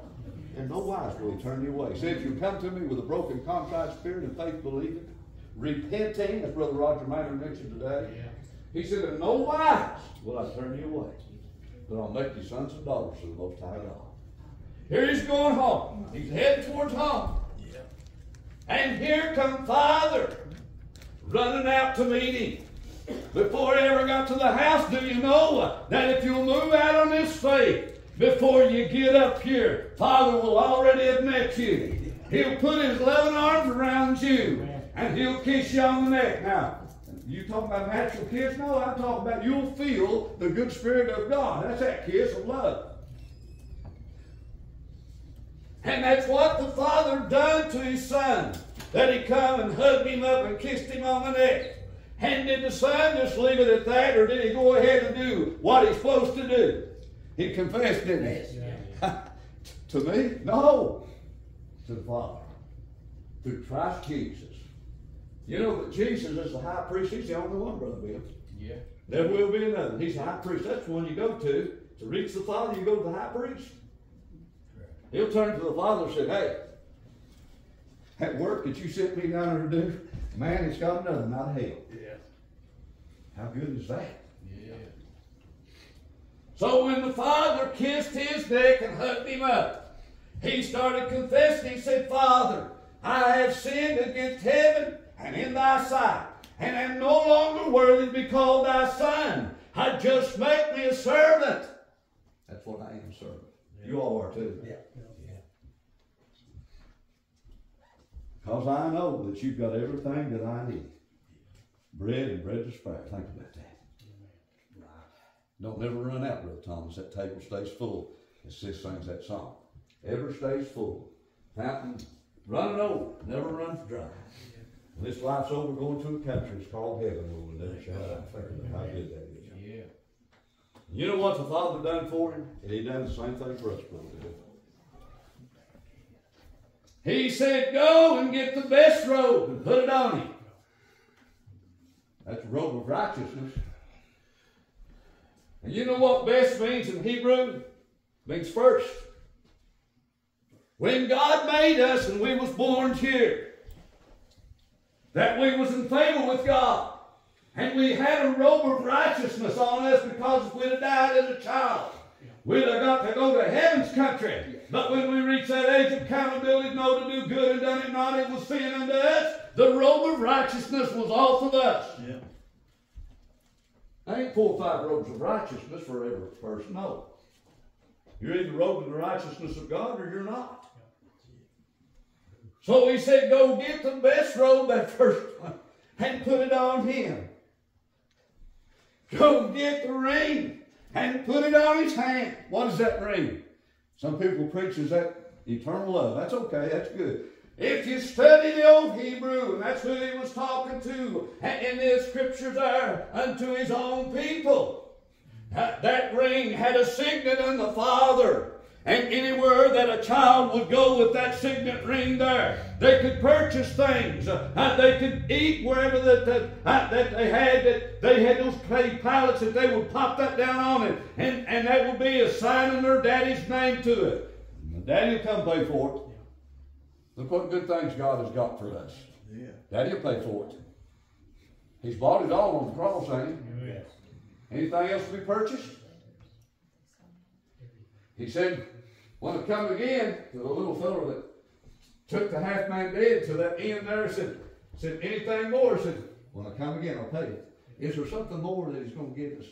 Speaker 4: and no wise will he turn you away. Say, if you come to me with a broken, contrite spirit and faith believing, repenting, as Brother Roger Manor mentioned today, he said, in no wise will I turn you away, but I'll make you sons and daughters of the Most High God. Here he's going home. He's heading towards home. And here come Father running out to meet him. Before he ever got to the house, do you know that if you'll move out on this faith before you get up here, Father will already have met you. He'll put his loving arms around you and he'll kiss you on the neck. Now, you talking about natural kiss? No, I'm talking about you'll feel the good spirit of God. That's that kiss of love. And that's what the Father done to his son. That he come and hugged him up and kissed him on the neck. And did the son just leave it at that, or did he go ahead and do what he's supposed to do? He confessed, didn't he? to me? No. To the Father. Through Christ Jesus. You know that Jesus is the high priest. He's the only one, Brother Bill.
Speaker 13: Yeah.
Speaker 4: There will be another. He's the high priest. That's the one you go to. To reach the Father, you go to the high priest. He'll turn to the Father and say, Hey, that work that you sent me down here to do, man, it's got nothing out of hell.
Speaker 13: Yeah.
Speaker 4: How good is that?
Speaker 13: Yeah.
Speaker 4: So when the Father kissed his neck and hugged him up, he started confessing. He said, Father, I have sinned against heaven and in thy sight, and am no longer worthy to be called thy son. I just make me a servant. That's what I am, servant. You all are too.
Speaker 16: Yeah.
Speaker 4: Because I know that you've got everything that I need. Bread and bread to spare. Think about that. Don't never run out, Brother Thomas. That table stays full. It says sings that song. Ever stays full. Fountain running over. Never runs dry. When this life's over, going to a country. It's called heaven. Where we never shall. Think about how good that is.
Speaker 13: Yeah.
Speaker 4: You know what the Father done for him? And he done the same thing for us, brother. He said, Go and get the best robe and put it on him. That's the robe of righteousness. And you know what best means in Hebrew? It means first. When God made us and we was born here, that we was in favor with God. And we had a robe of righteousness on us because if we'd have died as a child, we'd have got to go to heaven's country. But when we reached that age of accountability, know to do good and done it not, it was sin unto us. The robe of righteousness was off of us.
Speaker 16: Yeah.
Speaker 4: I ain't four or five robes of righteousness for every person. No. You're either robed in the righteousness of God or you're not. So he said, Go get the best robe, that first one, and put it on him. Go get the ring and put it on his hand. What is that ring? Some people preach is that eternal love. That's okay, that's good. If you study the old Hebrew, and that's who he was talking to, in the scriptures there, unto his own people. That, that ring had a signet in the Father. And anywhere that a child would go with that signet ring there, they could purchase things. Uh, they could eat wherever that, that, uh, that they had. That they had those clay pallets that they would pop that down on it, and, and that would be a sign of their daddy's name to it. And daddy will come pay for it. Look what good things God has got for us.
Speaker 16: Yeah.
Speaker 4: Daddy will pay for it. He's bought it all on the cross, ain't he? Yes. Anything else to be purchased? He said, When I come again to the little fellow that took the half man dead to that end there, said, said, anything more? Said, when I come again, I'll pay it. Is there something more that he's going to give us?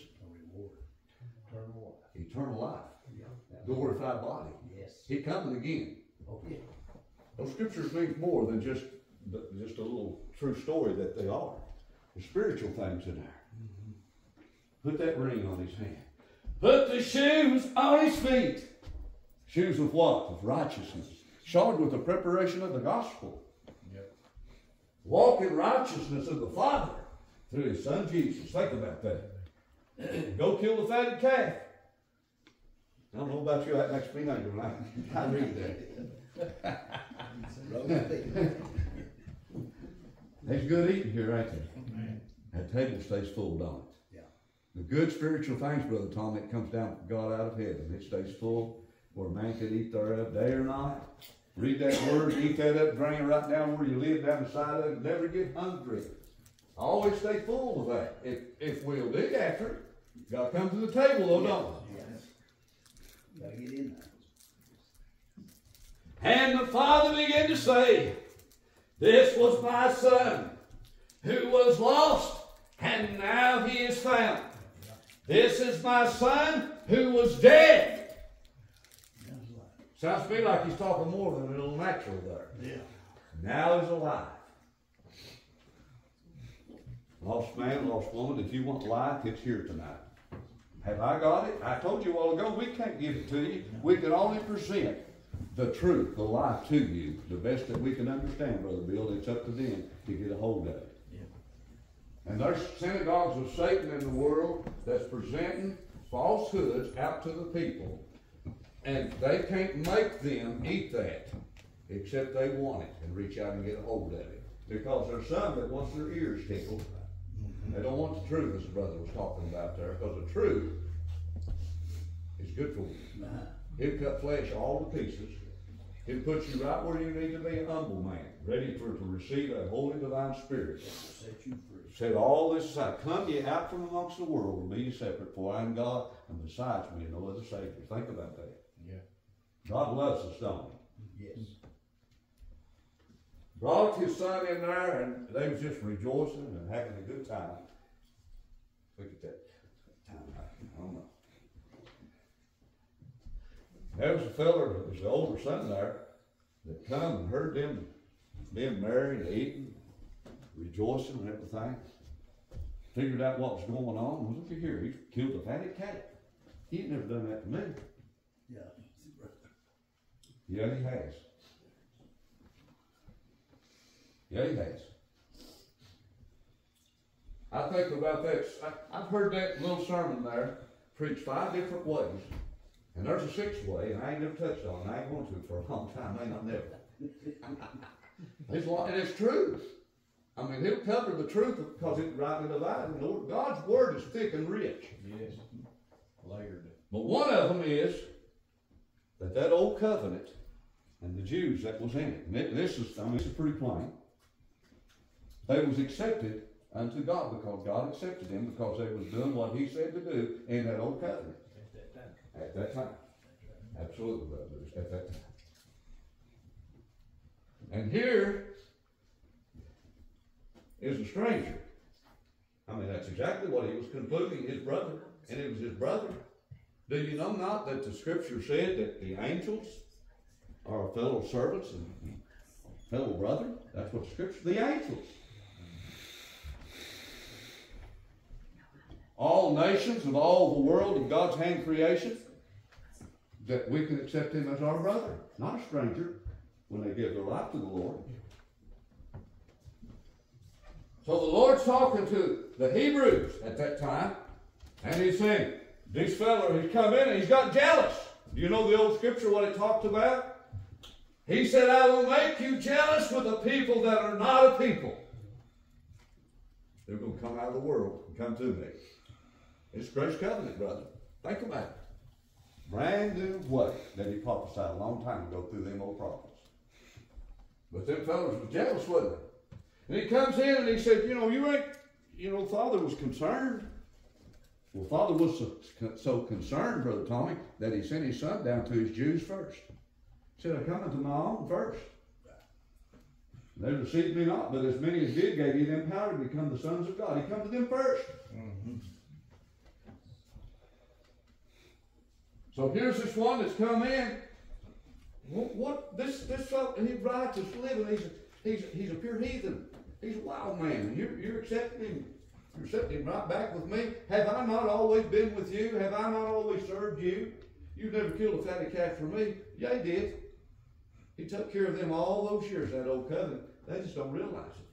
Speaker 17: Eternal life.
Speaker 4: Eternal life. Glorified body.
Speaker 17: Yes.
Speaker 4: He coming again.
Speaker 17: Oh, yeah.
Speaker 4: Those scriptures mean more than just, just a little true story that they are. There's spiritual things in there. Mm-hmm. Put that ring on his hand. Put the shoes on his feet. Shoes of what? Of righteousness. Shod with the preparation of the gospel.
Speaker 16: Yep.
Speaker 4: Walk in righteousness of the Father through his son Jesus. Think about that. Go kill the fatted calf. I don't know about you, that makes me angry when I, I read that. There's good eating here, ain't there? That table stays full, don't it?
Speaker 17: Yeah.
Speaker 4: The good spiritual things, Brother Tom, it comes down from God out of heaven. It stays full where man can eat thereof day or night. Read that word, eat that up, drain it right down where you live down the side of it, never get hungry. Always stay full of that. If, if we'll dig after it, gotta come to the table though, don't we?
Speaker 17: Yes. Gotta get in there.
Speaker 4: And the father began to say, This was my son, who was lost, and now he is found. This is my son, who was dead. Sounds to me like he's talking more than a little natural there.
Speaker 17: Yeah.
Speaker 4: Now he's alive. Lost man, lost woman, if you want life, it's here tonight. Have I got it? I told you a while ago, we can't give it to you. We can only present the truth, the life to you, the best that we can understand, Brother Bill. It's up to them to get a hold of it. Yeah. And there's synagogues of Satan in the world that's presenting falsehoods out to the people. And they can't make them eat that, except they want it and reach out and get a hold of it. Because there's some that wants their ears tickled. Mm-hmm. They don't want the truth, as the brother was talking about there, because the truth is good for you. He'll cut flesh all to pieces. He'll put you right where you need to be, a humble man, ready for to receive a holy divine spirit.
Speaker 17: Set you free.
Speaker 4: Said all this aside, come ye out from amongst the world and be ye separate, for I am God, and besides me no other Savior. Think about that.
Speaker 16: Yeah.
Speaker 4: God loves us, don't he?
Speaker 17: Yes.
Speaker 4: Brought his son in there, and they was just rejoicing and having a good time. Look at that time. I don't know. There was a feller that was the older son there that come and heard them being married, eating, rejoicing and everything. Figured out what was going on. Well, look at here, he killed a fatted cat. He ain't never done that to me.
Speaker 17: Yeah.
Speaker 4: Yeah, he has. Yeah, he has. I think about that. I, I've heard that little sermon there preached five different ways. And there's a sixth way, and I ain't never touched on it. I ain't going to for a long time. I ain't never. it's, lot- and it's true. I mean, he'll cover the truth because it's rightly divided. And the Lord- God's word is thick and rich.
Speaker 16: Yes. Layered.
Speaker 4: But one of them is that that old covenant and the Jews that was in it. And this is, I mean, this is pretty plain. They was accepted unto God because God accepted them because they was doing what He said to do in that old covenant at that time. Absolutely, brothers, at that time. And here is a stranger. I mean, that's exactly what he was concluding, his brother, and it was his brother. Do you know not that the scripture said that the angels are fellow servants and fellow brother? That's what the scripture, the angels. All nations of all the world of God's hand creation, that we can accept him as our brother, not a stranger, when they give their life to the Lord. So the Lord's talking to the Hebrews at that time, and he's saying, this fellow, he's come in and he's got jealous. Do you know the old scripture, what it talked about? He said, I will make you jealous with a people that are not a people. They're going to come out of the world and come to me. It's grace covenant, brother. Think about it. Brand new way that he prophesied a long time ago through them old prophets. But them fellows was jealous, wasn't they? And he comes in and he said, you know, you ain't, you know, father was concerned. Well, Father was so, so concerned, Brother Tommy, that he sent his son down to his Jews first. He said, I come unto my own first. They received me not, but as many as did gave you them power to become the sons of God. He come to them 1st So here's this one that's come in. What, what this this fellow, he righteous living, he's a, he's he's a pure heathen. He's a wild man, and you're you're accepting him. You're accepting him right back with me. Have I not always been with you? Have I not always served you? You've never killed a fatty calf for me. Yeah, he did. He took care of them all those years, that old covenant. They just don't realize it.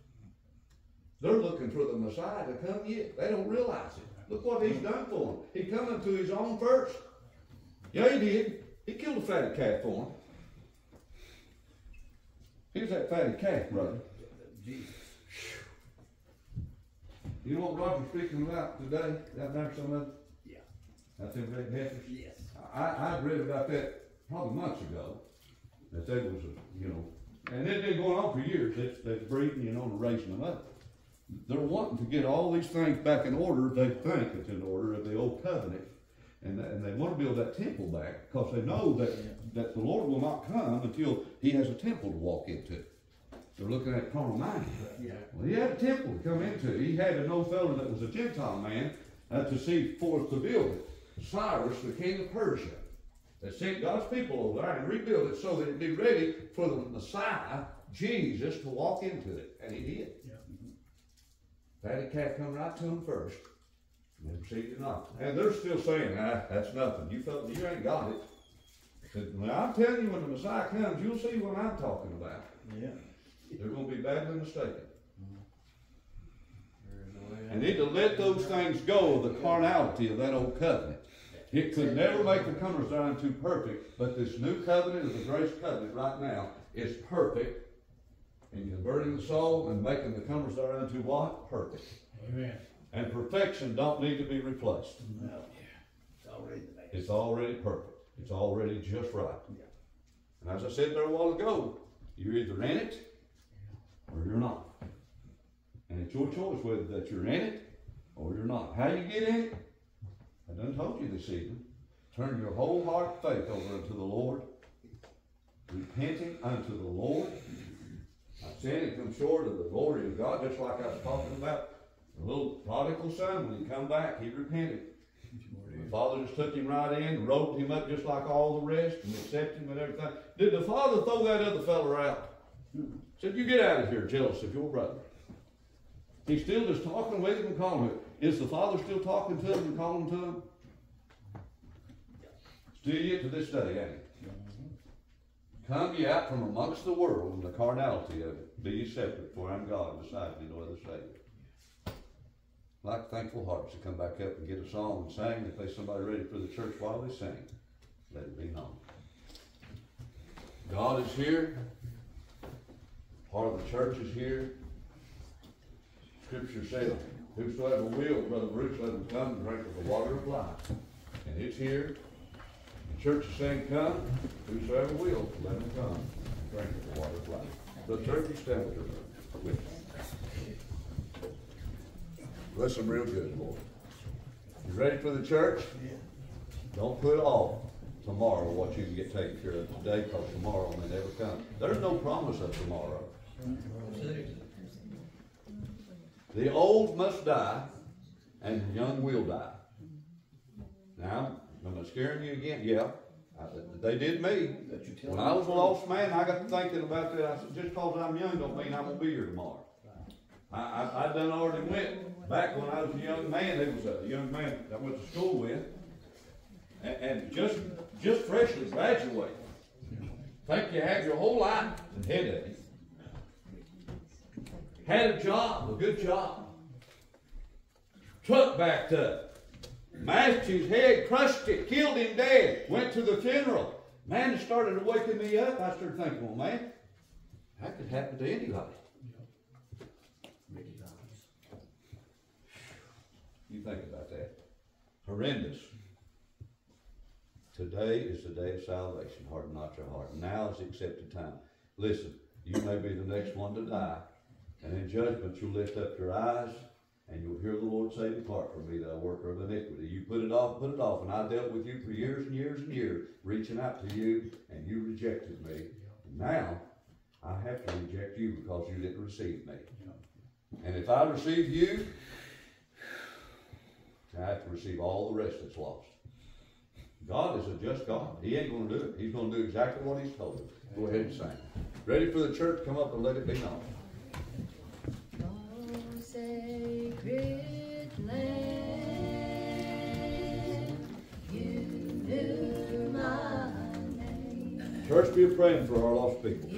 Speaker 4: They're looking for the Messiah to come yet. They don't realize it. Look what he's hmm. done for them. He come unto his own first. Yeah, he did. He killed a fatty calf for him. Here's that fatty calf, brother. Jesus. You know what Roger's speaking about today? That there some of it?
Speaker 17: Yeah.
Speaker 4: That's in red heifers?
Speaker 17: Yes.
Speaker 4: I, I'd read about that probably months ago. That there was a, you know, and it's been going on for years. That's, that's breeding, you know, and raising them up. They're wanting to get all these things back in order. They think it's in order of the old covenant. And, and they want to build that temple back because they know that, that the Lord will not come until he has a temple to walk into. They're looking at carnal minded.
Speaker 17: Yeah.
Speaker 4: Well, he had a temple to come into. He had an old fellow that was a Gentile man uh, to see forth to build it. Cyrus, the king of Persia, that sent God's people over there and rebuild it so that it'd be ready for the Messiah, Jesus, to walk into it. And he did. Fatty calf come right to him first. And received it not. And they're still saying, ah, that's nothing. You felt you ain't got it. Said, well, I'm telling you, when the Messiah comes, you'll see what I'm talking about.
Speaker 17: Yeah.
Speaker 4: They're going to be badly mistaken. And need to let those things go of the carnality of that old covenant. It could never make the comers thereunto perfect, but this new covenant of the grace covenant right now is perfect in converting the soul and making the comers thereunto what? Perfect.
Speaker 10: Amen.
Speaker 4: And perfection don't need to be replaced.
Speaker 17: No. It's already there.
Speaker 4: It's already perfect. It's already just right.
Speaker 17: Yeah.
Speaker 4: And as I said there a while ago, you're either in it or you're not. And it's your choice whether that you're in it or you're not. How you get in it? I done told you this evening. Turn your whole heart faith over unto the Lord, repenting unto the Lord. Not saying it comes short of the glory of God, just like I was talking about the little prodigal son when he come back, he repented. The father just took him right in, wrote him up just like all the rest, and accepted him and everything. Did the father throw that other fella out? Said, you get out of here, jealous of your brother. He's still just talking with him and calling him. Is the father still talking to him and calling to him? Still yet to this day, ain't he? Come ye out from amongst the world and the carnality of it. Be ye separate, for I'm God, beside me no other Savior. Like thankful hearts to come back up and get a song and sing. If there's somebody ready for the church while they sing, let it be known. God is here. Part of the church is here. Scripture said, Whosoever will, Brother Bruce, let him come and drink of the water of life. And it's here. The church is saying, Come. Whosoever will, let him come and drink of the water of life. The church is with us. Bless them real good, Lord. You ready for the church? Yeah. Don't put off tomorrow what you can get taken care of today, because tomorrow may never come. There's no promise of tomorrow. The old must die, and the young will die. Now, am I scaring you again? Yeah, I- they did me. When I was a lost man, I got to thinking about that. I said, just because I'm young don't mean I'm gonna be here tomorrow. I, I, I done already went, back when I was a young man, there was a young man I went to school with, and, and just, just freshly graduated. Think you have your whole life ahead of you. Had a job, a good job. Truck backed up. Mashed his head, crushed it, killed him dead. Went to the funeral. Man, it started waking me up. I started thinking, well, man, that could happen to anybody. You think about that. Horrendous. Today is the day of salvation. Harden not your heart. Now is the accepted time. Listen, you may be the next one to die. And in judgment, you'll lift up your eyes and you'll hear the Lord
Speaker 2: say, depart from me, thou worker of iniquity. You put it off, put it off, and I dealt with you for years and years and years, reaching out to you, and you rejected me. Now, I have to reject you because you didn't receive me. And if I receive you, I have to receive all the rest that's lost. God is a just God. He ain't gonna do it. He's gonna do exactly what he's told us. Go ahead and sing. Ready for the church? Come up and let it be known.
Speaker 11: Oh, sacred land, you knew my name.
Speaker 2: Church, be praying for our lost people.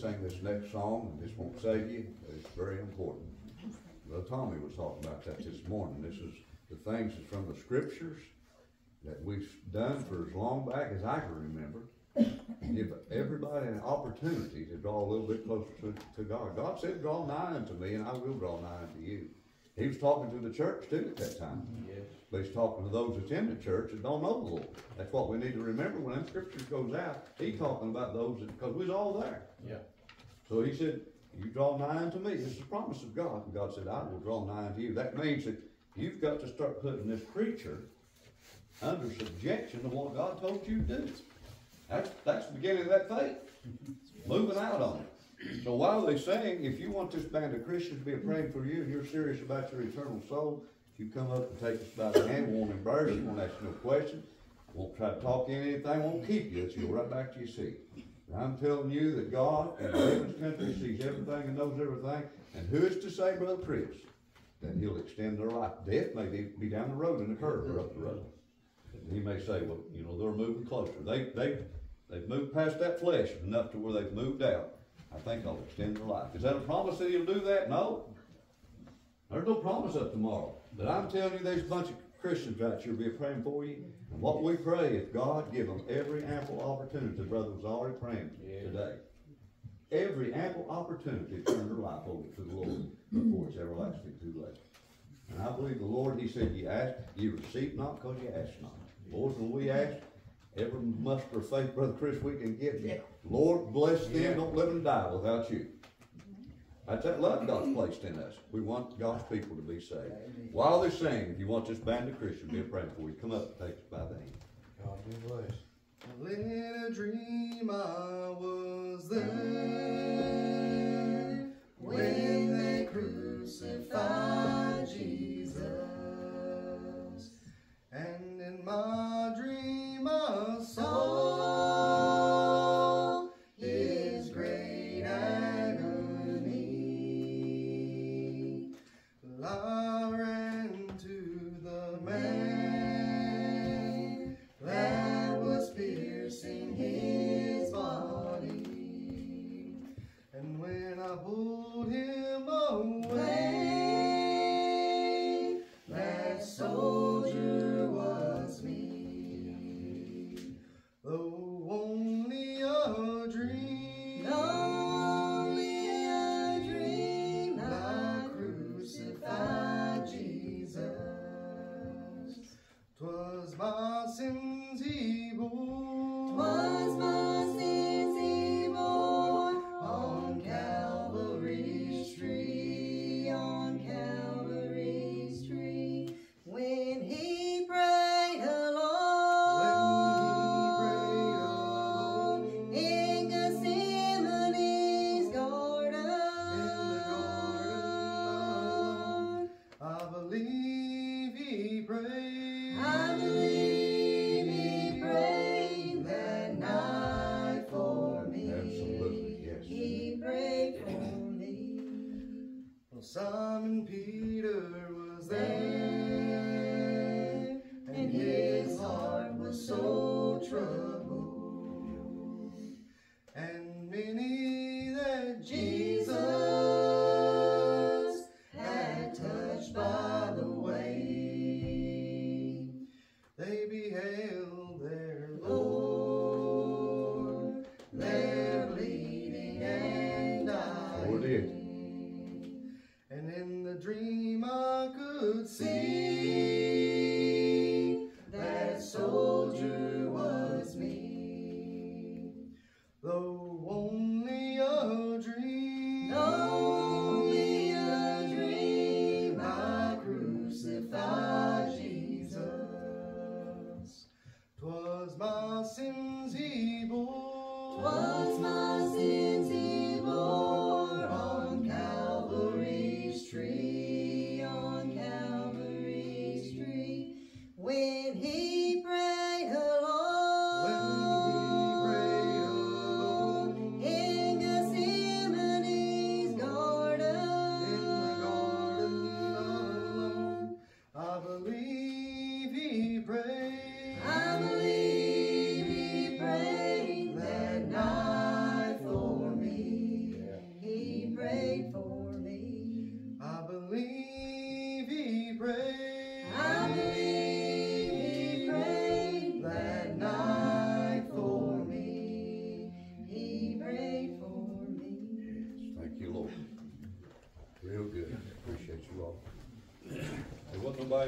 Speaker 2: Sing this next song, and this won't save you, it's very important. Well, Tommy was talking about that this morning. This is the things that's from the scriptures that we've done for as long back as I can remember. Give everybody an opportunity to draw a little bit closer to, to God. God said, draw nigh unto me and I will draw nigh unto you. He was talking to the church too at that time.
Speaker 16: Yes.
Speaker 2: But he's talking to those that's in the church that don't know the Lord. That's what we need to remember when that scripture goes out. He's talking about those that, because we was all there.
Speaker 16: Yeah.
Speaker 2: So he said, you draw nigh unto me. This is the promise of God. And God said, I will draw nigh unto you. That means that you've got to start putting this preacher under subjection to what God told you to do. That's, that's the beginning of that faith. Moving out on it. So while they sing, if you want this band of Christians to be praying for you and you're serious about your eternal soul, if you come up and take us by the hand, we won't embarrass you, won't ask you no questions, won't try to talk you into anything, won't keep you, you'll go right back to your seat. And I'm telling you that God in heaven's country sees everything and knows everything,
Speaker 4: And who is to say, Brother Chris, that he'll extend their life? Death may be, be down the road in the curve or up the road. And he may say, well, you know, they're moving closer. They, they, they've moved past that flesh enough to where they've moved out. I think I'll extend their life. Is that a promise that he'll do that? No. There's no promise of tomorrow. But I'm telling you, there's a bunch of Christians out here will be praying for you. And what we pray is God give them every ample opportunity. The brother was already praying today. Every ample opportunity to turn their life over to the Lord before it's everlasting too late. And I believe the Lord, He said, you ask, you receive not because you ask not. Boys, when we ask, every muster of faith, Brother Chris, we can get, Lord bless them, don't let them die without you. That's that love God's placed in us. We want God's people to be saved. While they're singing, if you want this band of Christians to be praying for you, come up and take us by the hand.
Speaker 3: God be blessed. In a dream I was there when they crucified Jesus. And in my dream I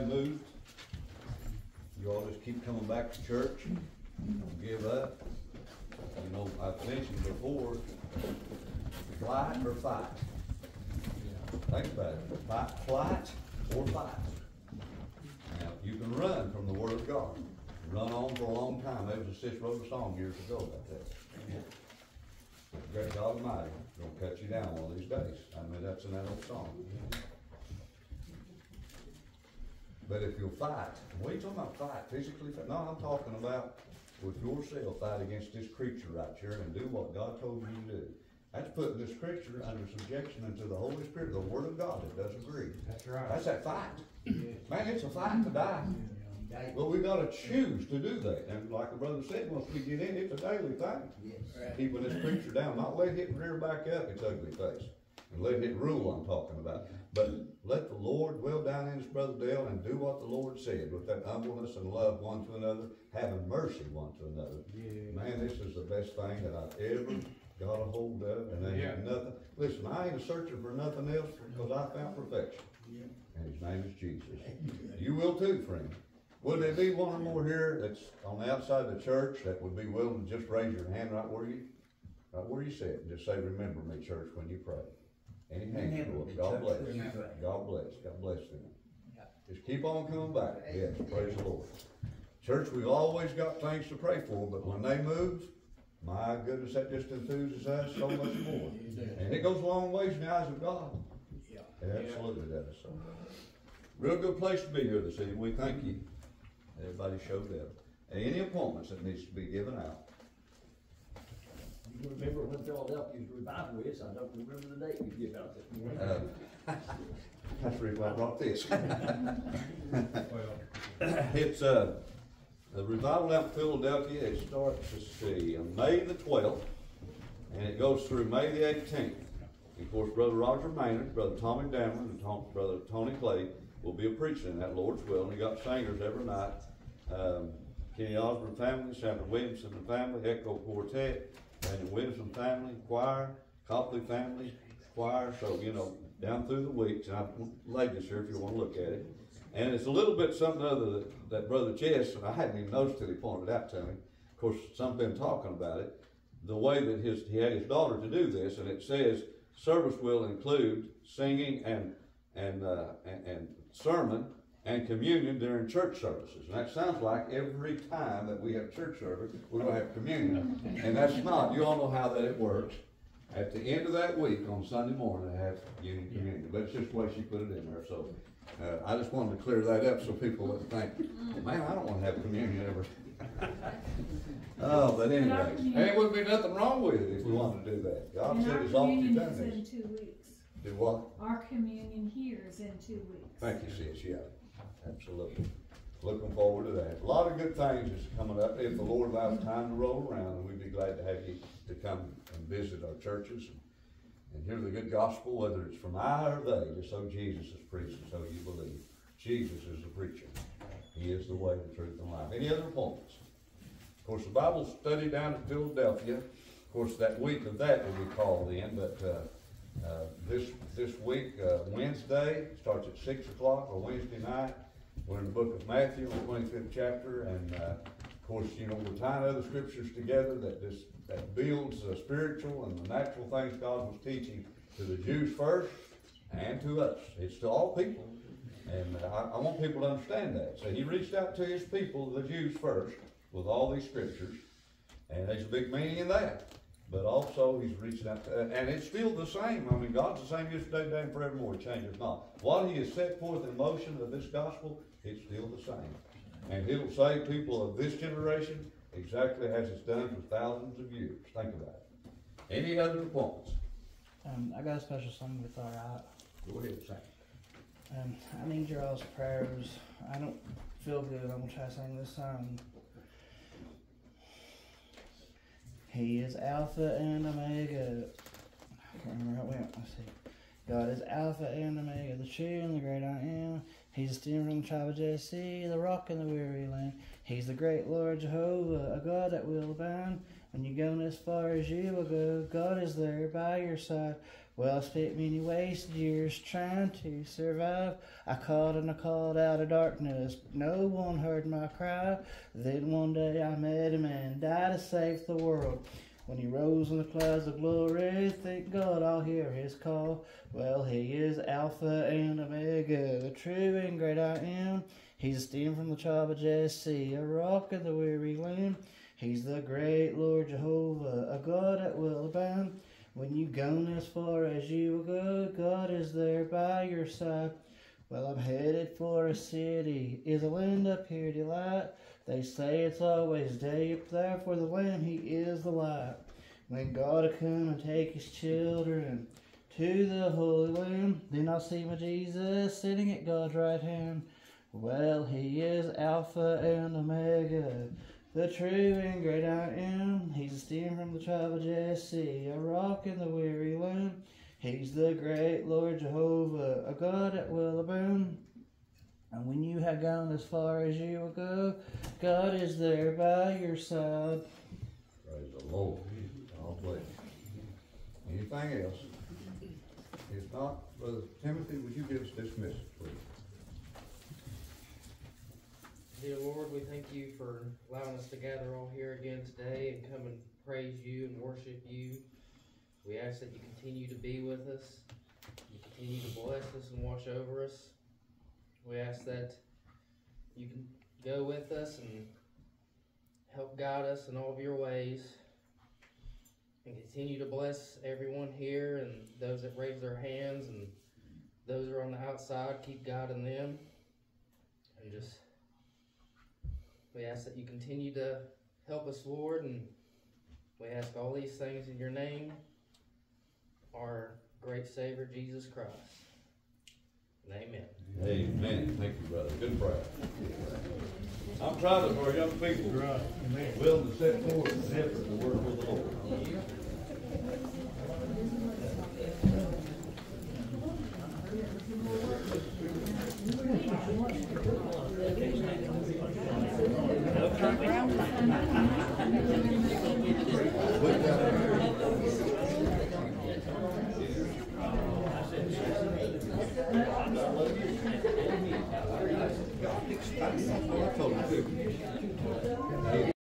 Speaker 4: Moved. You all just keep coming back to church. Don't give up. You know, I've mentioned before, flight or fight. Think about it. Fight, flight or fight. Now, you can run from the Word of God. Run on for a long time. There was a sister wrote a song years ago about that. Great God Almighty, gonna cut you down one of these days. I mean, that's that old song. But if you'll fight, we talking about fight? Physically fight? No, I'm talking about with yourself, fight against this creature right here and do what God told you to do. That's putting this creature under subjection unto the Holy Spirit, the Word of God that does agree.
Speaker 16: That's right.
Speaker 4: That's that fight. Man, it's a fight to die. But we gotta choose to do that. And like the brother said, once we get in, it's a daily thing. Keeping this creature down, not let it rear back up its ugly face. And let it rule, I'm talking about. But let the Lord dwell down in his brother Dale and do what the Lord said with that humbleness and love one to another, having mercy one to another. Man, this is the best thing that I've ever got a hold of, and
Speaker 16: Yeah.
Speaker 4: nothing. Listen, I ain't searching for nothing else because I found perfection. And his name is Jesus. You will too, friend. Would there be one or more here that's on the outside of the church that would be willing to just raise your hand right where you, right where you sit, and just say, remember me, church, when you pray? Any hands go up. God bless. God bless. God bless them. Just keep on coming back. Yes, praise the Lord. Church, we've always got things to pray for, but when they move, my goodness, that just enthuses us so much more. And it goes a long ways in the eyes of God. Yeah. absolutely does. So, real good place to be here this evening. We thank you. Everybody showed up. Any appointments that needs to be given out?
Speaker 8: You remember when Philadelphia's revival is, I don't remember the date we give out that.
Speaker 4: Uh, That's the reason why I brought this. It's, uh, the revival out in Philadelphia, it starts, let's see, on May the twelfth, and it goes through May the eighteenth. And Of course, Brother Roger Maynard, Brother Tommy Dameron, and Tom, Brother Tony Clay will be a preacher in that Lord's will, and we got singers every night. Um, Kenny Osborne family, Sandra Williamson and family, Echo Quartet, Daniel Williamson family, choir, Copley family, choir, so, you know, down through the weeks, and I've laid this here if you wanna look at it. And it's a little bit something other that, that Brother Chess, and I hadn't even noticed till he pointed it out to me. Of course, some been talking about it. The way that his, he had his daughter to do this, and it says, service will include singing and, and, uh, and, and sermon and communion during church services. And that sounds like every time that we have church service, we're gonna have communion. And that's not, you all know how that it works. At the end of that week, on Sunday morning, they have union communion. But it's just the way she put it in there, so. Uh, I just wanted to clear that up so people wouldn't think, man, I don't wanna have communion ever. Oh, but anyway, and it wouldn't be nothing wrong with it if we wanted to do that. God
Speaker 18: And
Speaker 4: said
Speaker 18: our
Speaker 4: as often you
Speaker 18: communion
Speaker 4: done
Speaker 18: is in two weeks.
Speaker 4: Do what?
Speaker 18: Our communion here is in two weeks.
Speaker 4: Thank you, sis, yeah, absolutely. Looking forward to that. A lot of good things is coming up. If the Lord allows time to roll around, we'd be glad to have you to come and visit our churches and, and hear the good gospel, whether it's from I or they, just so Jesus is preaching, so you believe. Jesus is the preacher. He is the way, the truth, and life. Any other points? Of course, the Bible study down in Philadelphia, of course, that week of that will be called in, but, uh, uh, this, this week, uh, Wednesday, starts at six o'clock, or Wednesday night. We're in the book of Matthew, the twenty-fifth chapter, and, uh, of course, you know, we're tying other scriptures together that this, that builds the spiritual and the natural things God was teaching to the Jews first and to us. It's to all people. And uh, I, I want people to understand that. So he reached out to his people, the Jews first, with all these scriptures. And there's a big meaning in that. But also he's reaching out to, and it's still the same. I mean, God's the same yesterday, today, and forevermore. He changes not. What he has set forth in motion of this gospel, it's still the same. And it'll save people of this generation exactly as it's done for thousands of years. Think about it. Any other appointments?
Speaker 12: Um, I got a special song with all right.
Speaker 4: Go ahead, sing.
Speaker 12: Um, I need your all's prayers. I don't feel good. I'm gonna try to sing this song. He is Alpha and Omega. I can't remember how it went. Let's see. God is Alpha and Omega, the true and the great I am. He's the stem from the tribe of Jesse, the rock in the weary land. He's the great Lord Jehovah, a God that will abound. When you go as far as you will go, God is there by your side. Well, I spent many wasted years trying to survive. I called and I called out of darkness, but no one heard my cry. Then one day I met a man, died to save the world. When he rose in the clouds of glory, thank God I'll hear his call. Well, he is Alpha and Omega, the true and great I am. He's a stem from the tribe of Jesse, a rock of the weary land. He's the great Lord Jehovah, a God that will abound. When you've gone as far as you will go, God is there by your side. Well, I'm headed for a city. Is a land up here delight? They say it's always day up there for the Lamb, He is the light. When God will come and take his children to the Holy Land, then I'll see my Jesus sitting at God's right hand. Well, he is Alpha and Omega, the true and great I am. He's a stem from the tribe of Jesse, a rock in the weary land. He's the great Lord Jehovah, a God that will abound. And when you have gone as far as you will go, God is there by your side.
Speaker 4: Praise the Lord. All bless. Anything else? If not, Brother Timothy, would you give us this message, please?
Speaker 19: Dear Lord, we thank you for allowing us to gather all here again today and come and praise you and worship you. We ask that you continue to be with us, you continue to bless us and watch over us. We ask that you can go with us and help guide us in all of your ways. And continue to bless everyone here and those that raise their hands and those who are on the outside, keep guiding them. And just we ask that you continue to help us, Lord, and we ask all these things in your name, our great Savior, Jesus Christ. And amen.
Speaker 4: Amen. Thank you, brother. Good prayer. I'm proud of our young people. Willing to set forth an effort to work with the Lord.